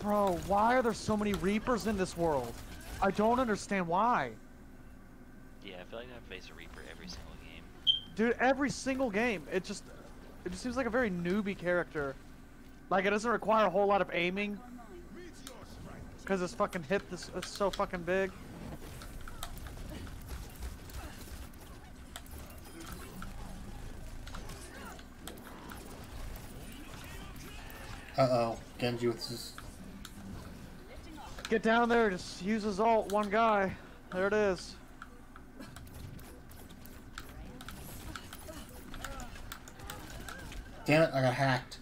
Bro, why are there so many Reapers in this world? I don't understand why. Yeah, I feel like I face a Reaper every single game. Dude, every single game, it just it just seems like a very newbie character. Like it doesn't require a whole lot of aiming because his fucking hip is it's so fucking big. Uh oh. Genji with his. Get down there, just use his ult, one guy. There it is. I got hacked.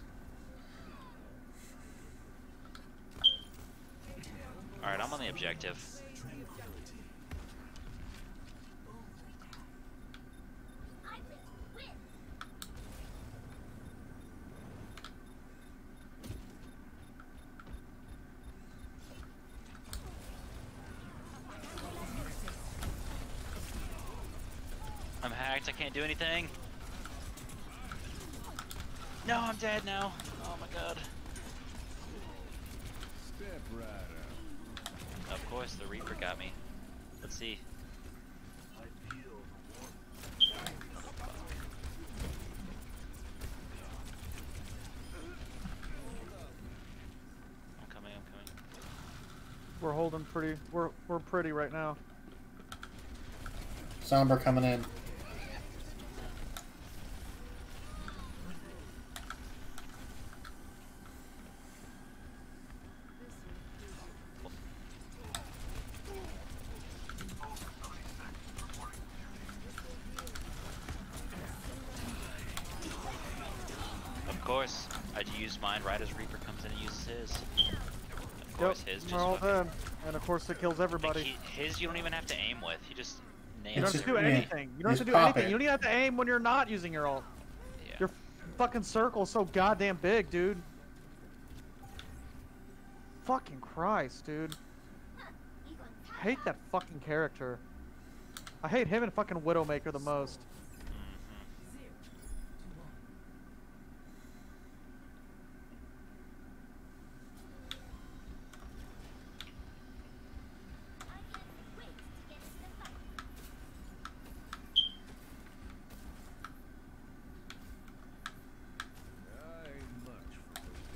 Alright, I'm on the objective. I'm hacked, I can't do anything. No, I'm dead now. Oh my god. Step right up. Of course, the Reaper got me. Let's see. I'm coming, I'm coming. We're holding pretty. We're we're pretty right now. Sombra coming in. His. Of Yep. course, his just We're all fucking- dead. And of course, it kills like, everybody. he- his you don't even have to aim with. He just nails You don't have to do yeah. anything. You don't have to do anything. it. You don't even have to aim when you're not using your ult. Yeah. Your fucking circle is so goddamn big, dude. Fucking Christ, dude. I hate that fucking character. I hate him and fucking Widowmaker the most. Mhm. I ain't much for this.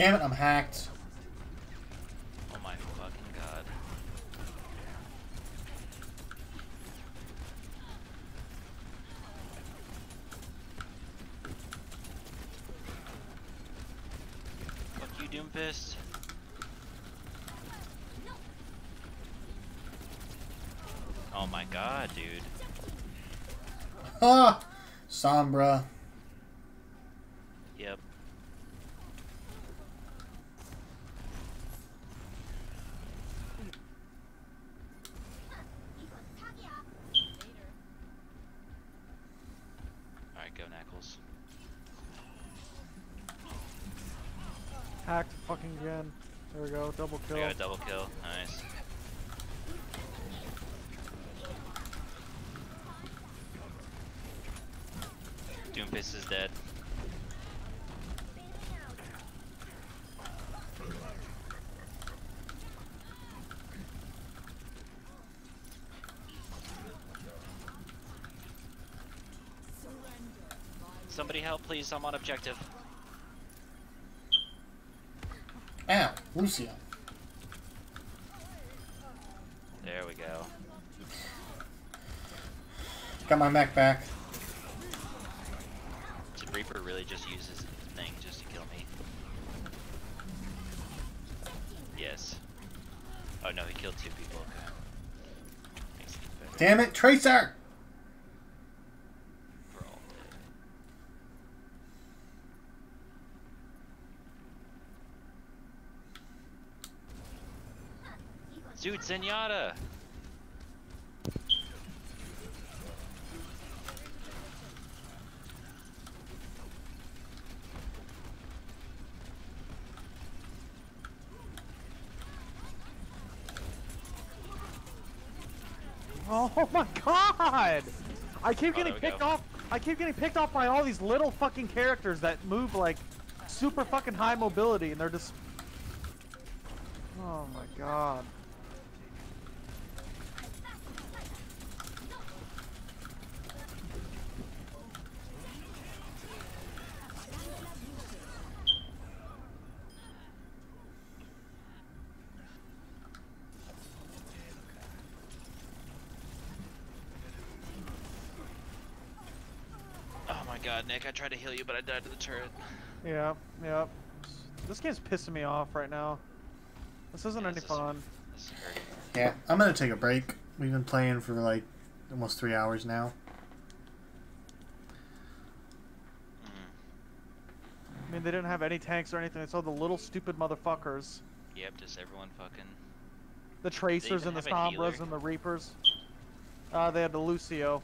Damn it, I'm hacked. Oh my fucking god. Fuck you, Doomfist. Oh my god, dude. Ah! Sombra. Yep. Alright, go Knuckles. Hacked fucking again. There we go. Double We kill. got a double kill. Nice. Doomfist is dead. Somebody help, please. I'm on objective. Ow, Lucio. There we go. Got my mech back. Did Reaper really just use his thing just to kill me? Yes. Oh no, he killed two people. Okay. Makes things better. Damn it, Tracer! Dude, Zenyatta! Oh my god! I keep Oh, getting picked go. off. I keep getting picked off by all these little fucking characters that move like super fucking high mobility, and they're just. Nick. I tried to heal you, but I died to the turret. Yeah, yeah. This game's pissing me off right now. This isn't yeah, any this fun. Is, is yeah, I'm gonna take a break. We've been playing for like almost three hours now. Hmm. I mean, they didn't have any tanks or anything. It's all the little stupid motherfuckers. Yep, just everyone fucking. The tracers and the Sombras and the Reapers. Uh, they had the Lucio.